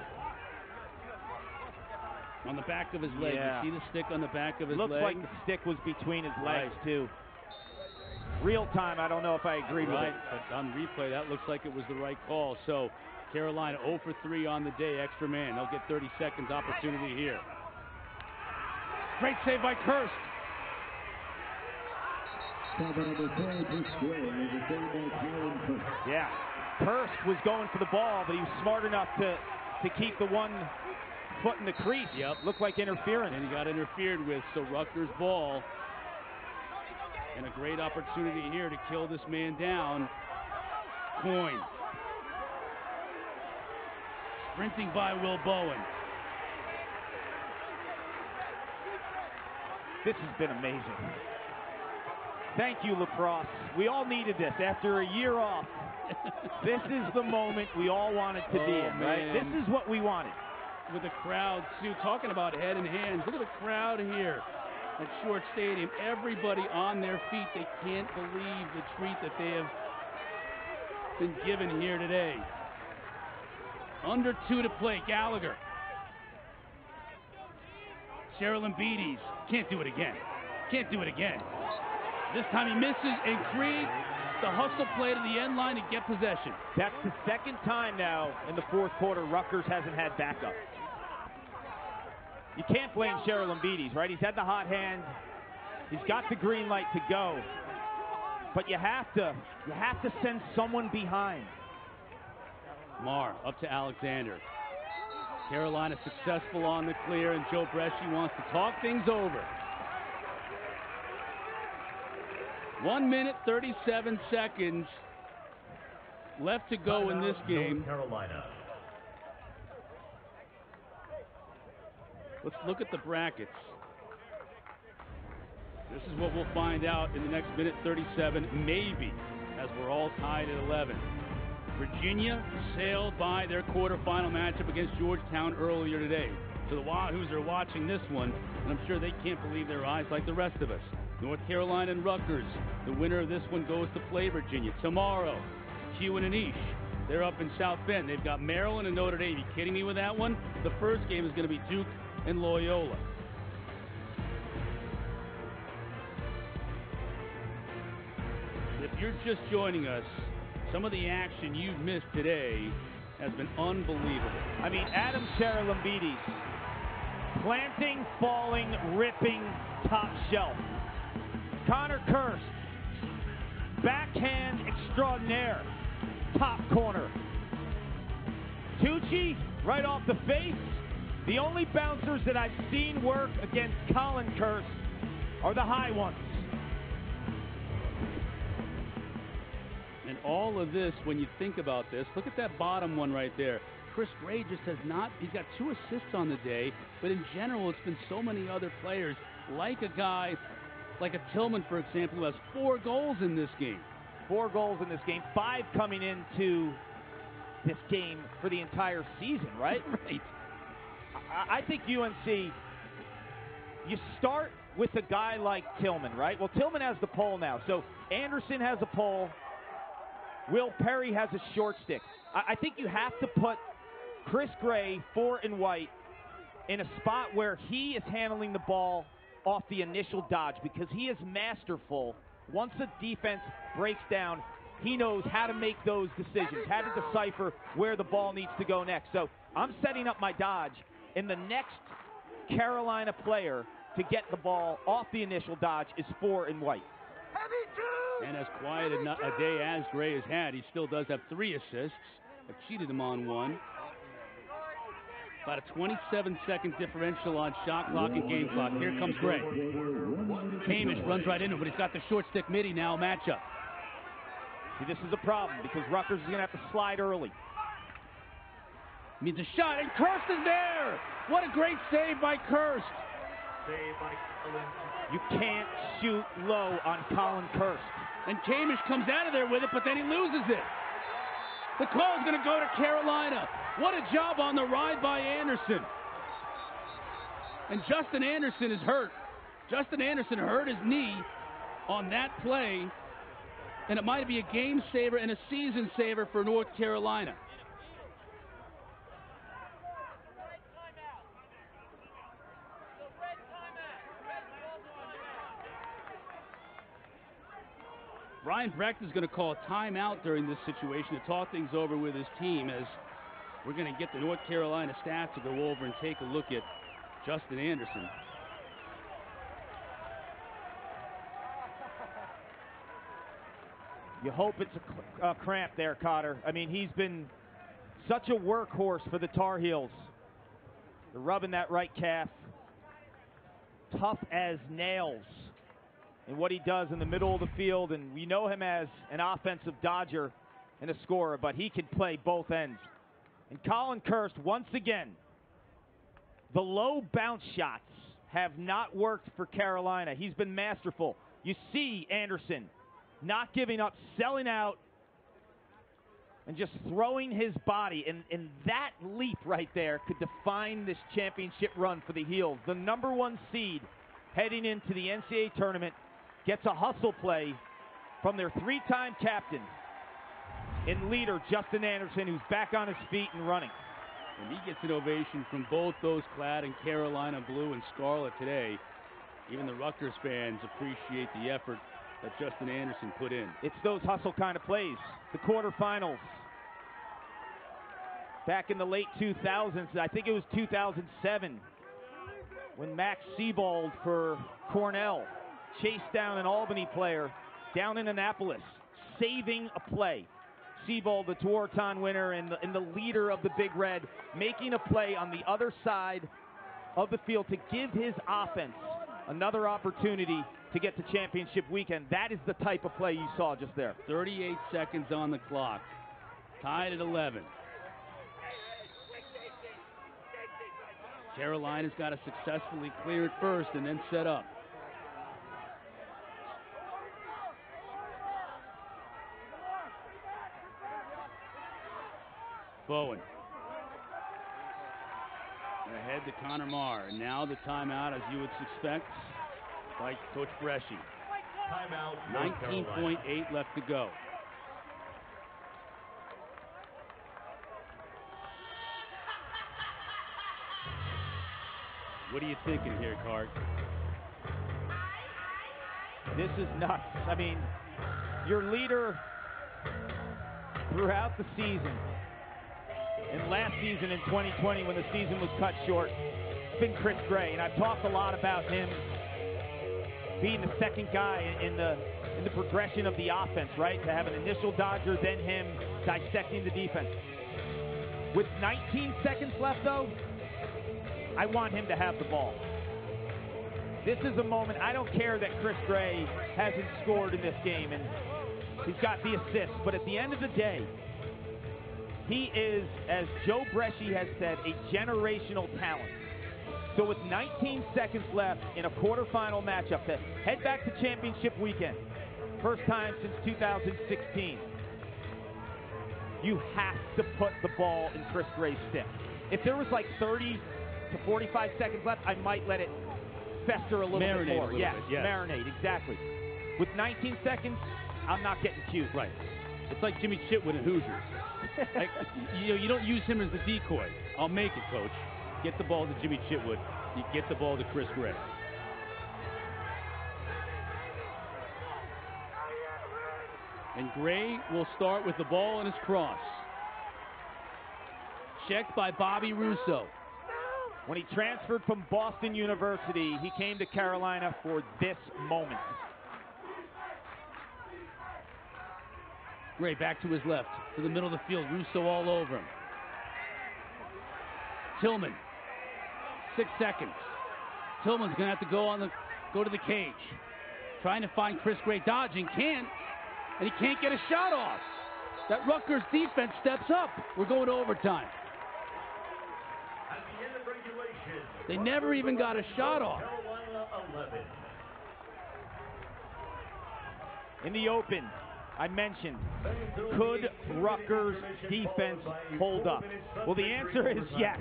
On the back of his leg. Yeah. You see the stick on the back of his Looks leg? Looks like the stick was between his legs, Right. too. Real time, I don't know if I agree with it. but on replay, that looks like it was the right call. So Carolina 0 for 3 on the day, extra man. They'll get 30 seconds opportunity here. Great save by Kirst. Cover number 12, Chris Gray, the save by Colin Kirst. Yeah. Kirst was going for the ball, but he was smart enough to, to keep the one foot in the crease. Yep. Looked like interference. And he got interfered with, so Rutgers ball. And a great opportunity here to kill this man down. Coin. Sprinting by Will Bowen. This has been amazing. Thank you, lacrosse. We all needed this after a year off. this is the moment we all wanted to be Oh, in, right? This is what we wanted. with the crowd, Sue, talking about head and hands. Look at the crowd here at Shuart Stadium. Everybody on their feet. They can't believe the treat that they have been given here today. Under two to play, Gallagher. Cheryl Beatties can't do it again. Can't do it again. This time he misses, and Creed, the hustle play to the end line to get possession. That's the second time now in the fourth quarter Rutgers hasn't had backup. You can't blame Charalambides, right? He's had the hot hand. He's got the green light to go. But you have to you have to send someone behind. Mar up to Alexander. Carolina successful on the clear, and Joe Breschi wants to talk things over. One minute, 37 seconds left to go in this game. Carolina. Let's look at the brackets. This is what we'll find out in the next minute 37, maybe, as we're all tied at 11. Virginia sailed by their quarterfinal matchup against Georgetown earlier today. So the Wahoos are watching this one, and I'm sure they can't believe their eyes like the rest of us. North Carolina and Rutgers. The winner of this one goes to play Virginia. Tomorrow, Q and Anish. They're up in South Bend. They've got Maryland and Notre Dame. You kidding me with that one? The first game is going to be Duke and Loyola. If you're just joining us, some of the action you've missed today has been unbelievable. I mean, Adam Charalambides Planting, falling, ripping, top shelf. Connor Kirst, backhand extraordinaire, top corner. Tucci, right off the face. The only bouncers that I've seen work against Colin Kirst are the high ones. And all of this, when you think about this, look at that bottom one right there. Chris Gray just has not, he's got two assists on the day, but in general, it's been so many other players, like a guy like a Tillman, for example, who has four goals in this game. Four goals in this game, five coming into this game for the entire season, right? right. I, I think UNC, you start with a guy like Tillman, right? Well, Tillman has the pole now. So Anderson has a pole. Will Perry has a short stick. I, I think you have to put Chris Gray, four and white, in a spot where he is handling the ball off the initial dodge because he is masterful. Once the defense breaks down, he knows how to make those decisions, how to decipher where the ball needs to go next. So I'm setting up my dodge, and the next Carolina player to get the ball off the initial dodge is four and white. And as quiet a, a day as Gray has had, he still does have three assists. I've cheated him on one. About a 27 second differential on shot clock and game clock. Here comes Gray. Kamish runs right into him, but he's got the short stick midi now matchup. See, this is a problem because Rutgers is going to have to slide early. Means a shot, and Kirst is there! What a great save by Kirst! Save. You can't shoot low on Colin Kirst. And Kamish comes out of there with it, but then he loses it. The call is going to go to Carolina. What a job on the ride by Anderson. And Justin Anderson is hurt. Justin Anderson hurt his knee on that play, and it might be a game saver and a season saver for North Carolina. Brian Brecht is going to call a timeout during this situation to talk things over with his team as we're going to get the North Carolina staff to go over and take a look at Justin Anderson. You hope it's a, a cramp there, Cotter. I mean, he's been such a workhorse for the Tar Heels. They're rubbing that right calf. Tough as nails in what he does in the middle of the field, and we know him as an offensive dodger and a scorer, but he can play both ends. And Colin Kirst, once again, the low bounce shots have not worked for Carolina. He's been masterful. You see Anderson not giving up, selling out, and just throwing his body. And, and that leap right there could define this championship run for the Heels. The number one seed heading into the NCAA tournament gets a hustle play from their three time captain and leader, Justin Anderson, who's back on his feet and running. And he gets an ovation from both those clad in Carolina blue and scarlet today. Even the Rutgers fans appreciate the effort that Justin Anderson put in. It's those hustle kind of plays. The quarterfinals. Back in the late 2000s, I think it was 2007, when Max Sebald for Cornell chased down an Albany player down in Annapolis, saving a play. Sebald, the Tewaaraton winner and the, and the leader of the Big Red, making a play on the other side of the field to give his offense another opportunity to get to championship weekend. That is the type of play you saw just there. 38 seconds on the clock. Tied at 11. Carolina's got to successfully clear it first and then set up. Bowen. Ahead to Connor Marr. Now the timeout, as you would suspect, by Coach Breschi. Timeout. 19.8 left to go. What are you thinking here, Carc? This is nuts. I mean, your leader throughout the season, and last season in 2020 when the season was cut short, it's been Chris Gray, and I've talked a lot about him being the second guy in the in the progression of the offense, right? To have an initial Dodger, then him dissecting the defense. With 19 seconds left, though, I want him to have the ball. This is a moment. I don't care that Chris Gray hasn't scored in this game, and he's got the assist. But at the end of the day, he is, as Joe Breschi has said, a generational talent. So with 19 seconds left in a quarterfinal matchup to head back to championship weekend, first time since 2016, you have to put the ball in Chris Gray's stick. If there was like 30 to 45 seconds left, I might let it fester a little Marinate bit more. little yes, bit, yes. marinate, exactly. With 19 seconds, I'm not getting cute. Right. It's like Jimmy Chitwood in Hoosiers. you you don't use him as the decoy. I'll make it, coach. Get the ball to Jimmy Chitwood. You get the ball to Chris Gray. And Gray will start with the ball in his cross. Checked by Bobby Russo. When he transferred from Boston University, he came to Carolina for this moment. Gray back to his left, to the middle of the field. Russo all over him. Tillman, six seconds. Tillman's gonna have to go on the go to the cage, trying to find Chris Gray, dodging, can't, and he can't get a shot off. That Rutgers defense steps up. We're going to overtime. They never even got a shot off. Carolina 11. In the open, I mentioned, could Rutgers defense hold up? Well, the answer is yes.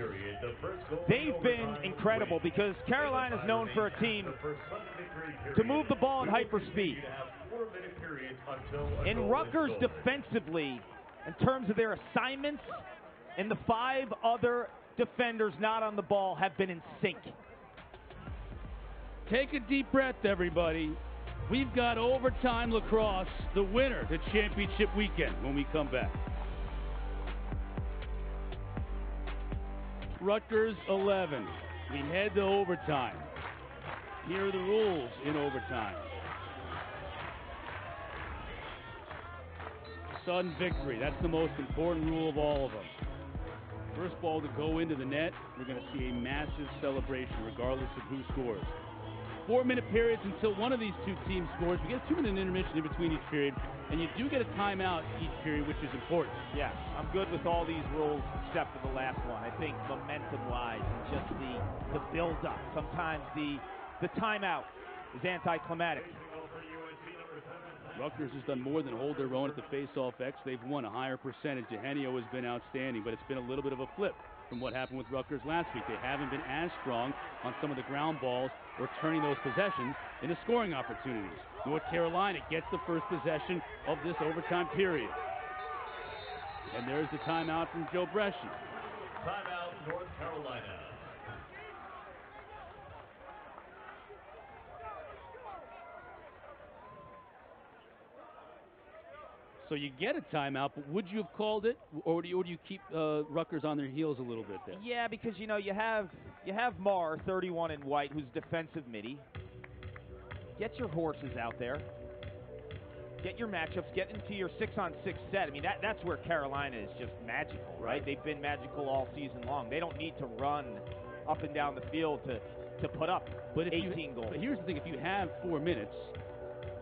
They've been incredible because Carolina is known for a team to move the ball in hyperspeed. And Rutgers defensively, in terms of their assignments, and the five other defenders not on the ball have been in sync. Take a deep breath, everybody. We've got overtime lacrosse, the winner to championship weekend when we come back. Rutgers 11. We head to overtime. Here are the rules in overtime. Sudden victory. That's the most important rule of all of them. First ball to go into the net, we're going to see a massive celebration regardless of who scores four minute periods until one of these two teams scores. We get a two minute intermission in between each period, and you do get a timeout each period, which is important. Yeah, I'm good with all these rules except for the last one. I think momentum wise and just the the build up. Sometimes the the timeout is anticlimactic. Rutgers has done more than hold their own at the face-off X. They've won a higher percentage. Eugenio has been outstanding, but it's been a little bit of a flip from what happened with Rutgers last week. They haven't been as strong on some of the ground balls or turning those possessions into scoring opportunities. North Carolina gets the first possession of this overtime period. And there's the timeout from Joe Breschi. Timeout, North Carolina. So you get a timeout, but would you have called it, or do you, or do you keep uh, Rutgers on their heels a little bit there? Yeah, because you know you have you have Marr, 31 in white, who's defensive midi. Get your horses out there. Get your matchups. Get into your six-on-six set. I mean, that that's where Carolina is just magical, right? They've been magical all season long. They don't need to run up and down the field to to put up But if 18 you, goals. But here's the thing: if you have four minutes,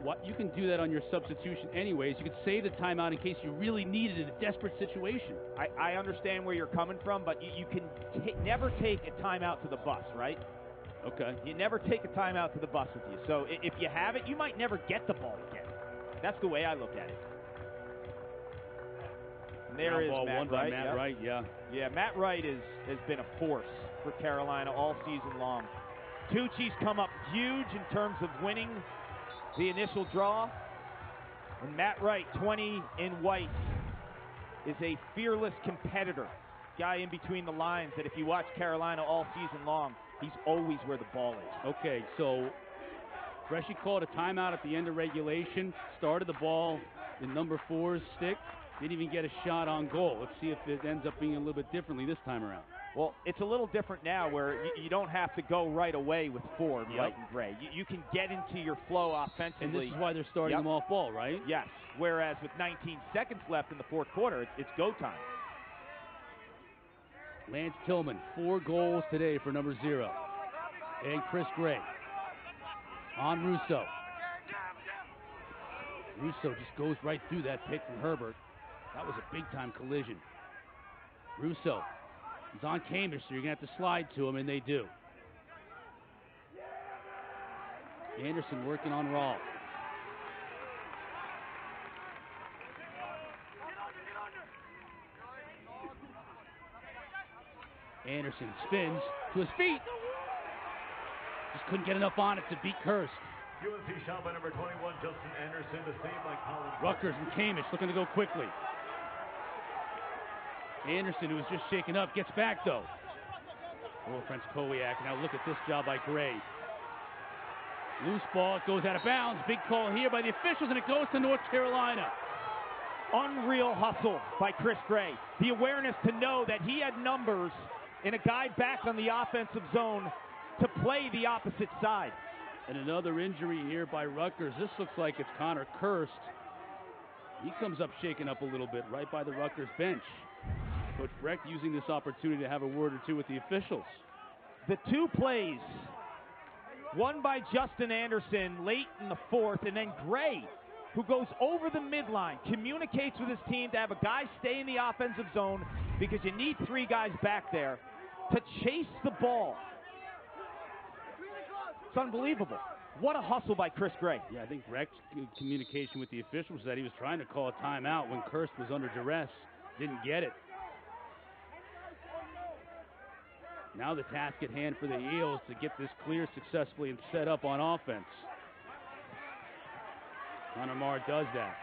what you can do that on your substitution anyways. You could save the timeout in case you really need it in a desperate situation. I, I understand where you're coming from, but you, you can ta never take a timeout to the bus, right? Okay. You never take a timeout to the bus with you. So if you have it, you might never get the ball again. That's the way I look at it. And there Ground is ball Matt by Wright. Matt yep. Wright. Yeah. Yeah, Matt Wright is, has been a force for Carolina all season long. Tucci's come up huge in terms of winning the initial draw. And Matt Wright, 20 in white, is a fearless competitor. Guy in between the lines that if you watch Carolina all season long, he's always where the ball is. Okay, so Breschi called a timeout at the end of regulation, started the ball in number four's stick, didn't even get a shot on goal. Let's see if it ends up being a little bit differently this time around. Well, it's a little different now where you, you don't have to go right away with Ford, Yep. White, and Gray. You, you can get into your flow offensively. And this is why they're starting Yep. them off ball, right? Yes. Whereas with 19 seconds left in the fourth quarter, it's, it's go time. Lance Tillman, four goals today for number zero. And Chris Gray. On Russo. Russo just goes right through that pick from Herbert. That was a big time collision. Russo is on Kamish, so you're going to have to slide to him, and they do. Anderson working on Raw. Anderson spins to his feet. Just couldn't get enough on it to beat Kirst. UNC shot by number 21, Justin Anderson, to save by Colin. Rutgers and Kamish looking to go quickly. Anderson, who was just shaken up, gets back though. Oh, French Kowiak. Now look at this job by Gray. Loose ball, it goes out of bounds. Big call here by the officials, and it goes to North Carolina. Unreal hustle by Chris Gray. The awareness to know that he had numbers and a guy back on the offensive zone to play the opposite side. And another injury here by Rutgers. This looks like it's Connor Kirst. He comes up shaken up a little bit right by the Rutgers bench. Coach Brecht using this opportunity to have a word or two with the officials. The two plays, one by Justin Anderson late in the fourth, and then Gray, who goes over the midline, communicates with his team to have a guy stay in the offensive zone because you need three guys back there to chase the ball. It's unbelievable. What a hustle by Chris Gray. Yeah, I think Brecht's c- communication with the officials was that he was trying to call a timeout when Kirst was under duress. Didn't get it. Now the task at hand for the Heels to get this clear successfully and set up on offense. Connor does that.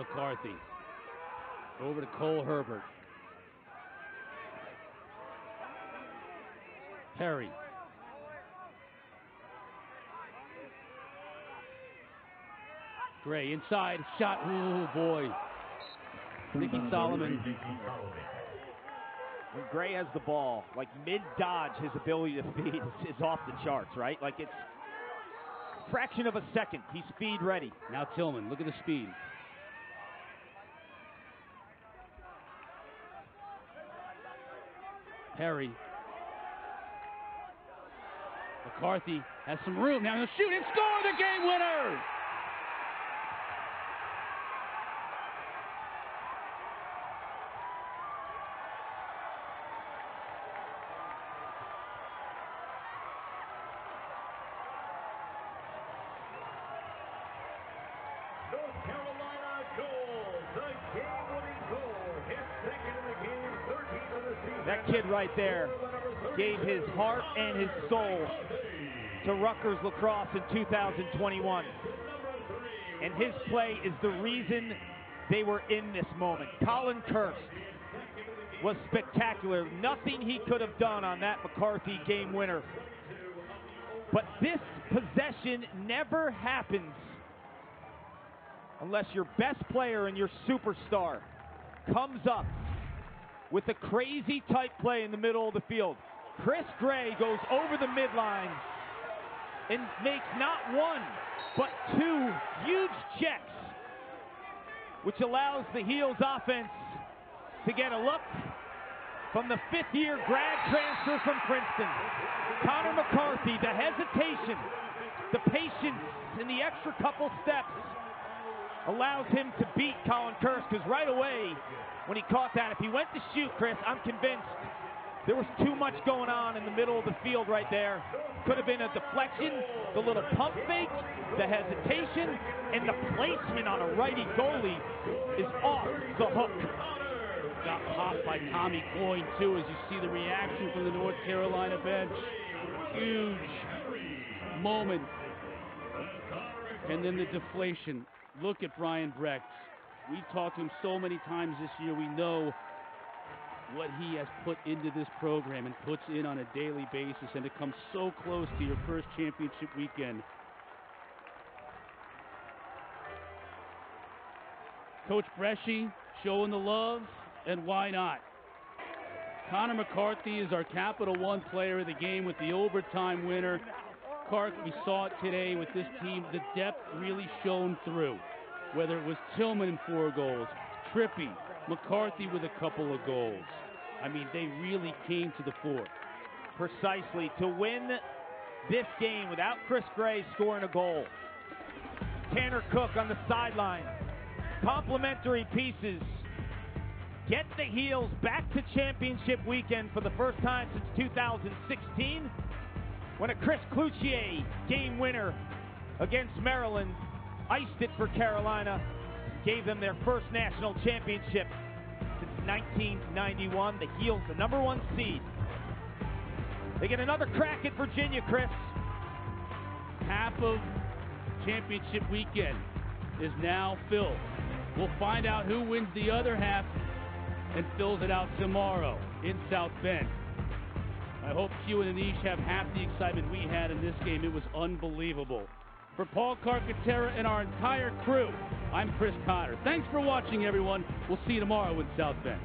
McCarthy. Over to Cole Herbert. Perry. Gray inside. Shot. Oh, boy. Nicky Solomon. When Gray has the ball, like mid dodge, his ability to feed is, is off the charts, right? Like it's fraction of a second. He's speed ready. Now Tillman. Look at the speed. Perry. McCarthy has some room. Now he'll shoot and score the game winner. Right there gave his heart and his soul to Rutgers lacrosse in 2021. And his play is the reason they were in this moment. Colin Kirst was spectacular. Nothing he could have done on that McCarthy game winner. But this possession never happens unless your best player and your superstar comes up with a crazy tight play in the middle of the field. Chris Gray goes over the midline and makes not one, but two huge checks, which allows the Heels offense to get a look from the fifth year grad transfer from Princeton. Connor McCarthy, the hesitation, the patience, and the extra couple steps allows him to beat Colin Kirst because right away when he caught that, if he went to shoot, Chris, I'm convinced there was too much going on in the middle of the field right there. Could have been a deflection, the little pump fake, the hesitation, and the placement on a righty goalie is off the hook. Got popped by Tommy Coyne, too, as you see the reaction from the North Carolina bench. Huge moment And then the deflation. Look at Brian Brecht. We talked to him so many times this year. We know what he has put into this program and puts in on a daily basis, and to come so close to your first championship weekend. Coach Breschi showing the love, and why not? Connor McCarthy is our Capital One player of the game with the overtime winner. Clark, we saw it today with this team. The depth really shone through. Whether it was Tillman four goals, Trippy, McCarthy with a couple of goals. I mean, they really came to the fore. Precisely. To win this game without Chris Gray scoring a goal. Tanner Cook on the sideline. Complimentary pieces. Get the Heels back to championship weekend for the first time since 2016 when a Chris Cloutier game winner against Maryland iced it for Carolina, gave them their first national championship since 1991. The Heels, the number one seed. They get another crack at Virginia, Chris. Half of championship weekend is now filled. We'll find out who wins the other half and fills it out tomorrow in South Bend. I hope Q and Anish have half the excitement we had in this game. It was unbelievable. For Paul Carcaterra and our entire crew, I'm Chris Cotter. Thanks for watching, everyone. We'll see you tomorrow in South Bend.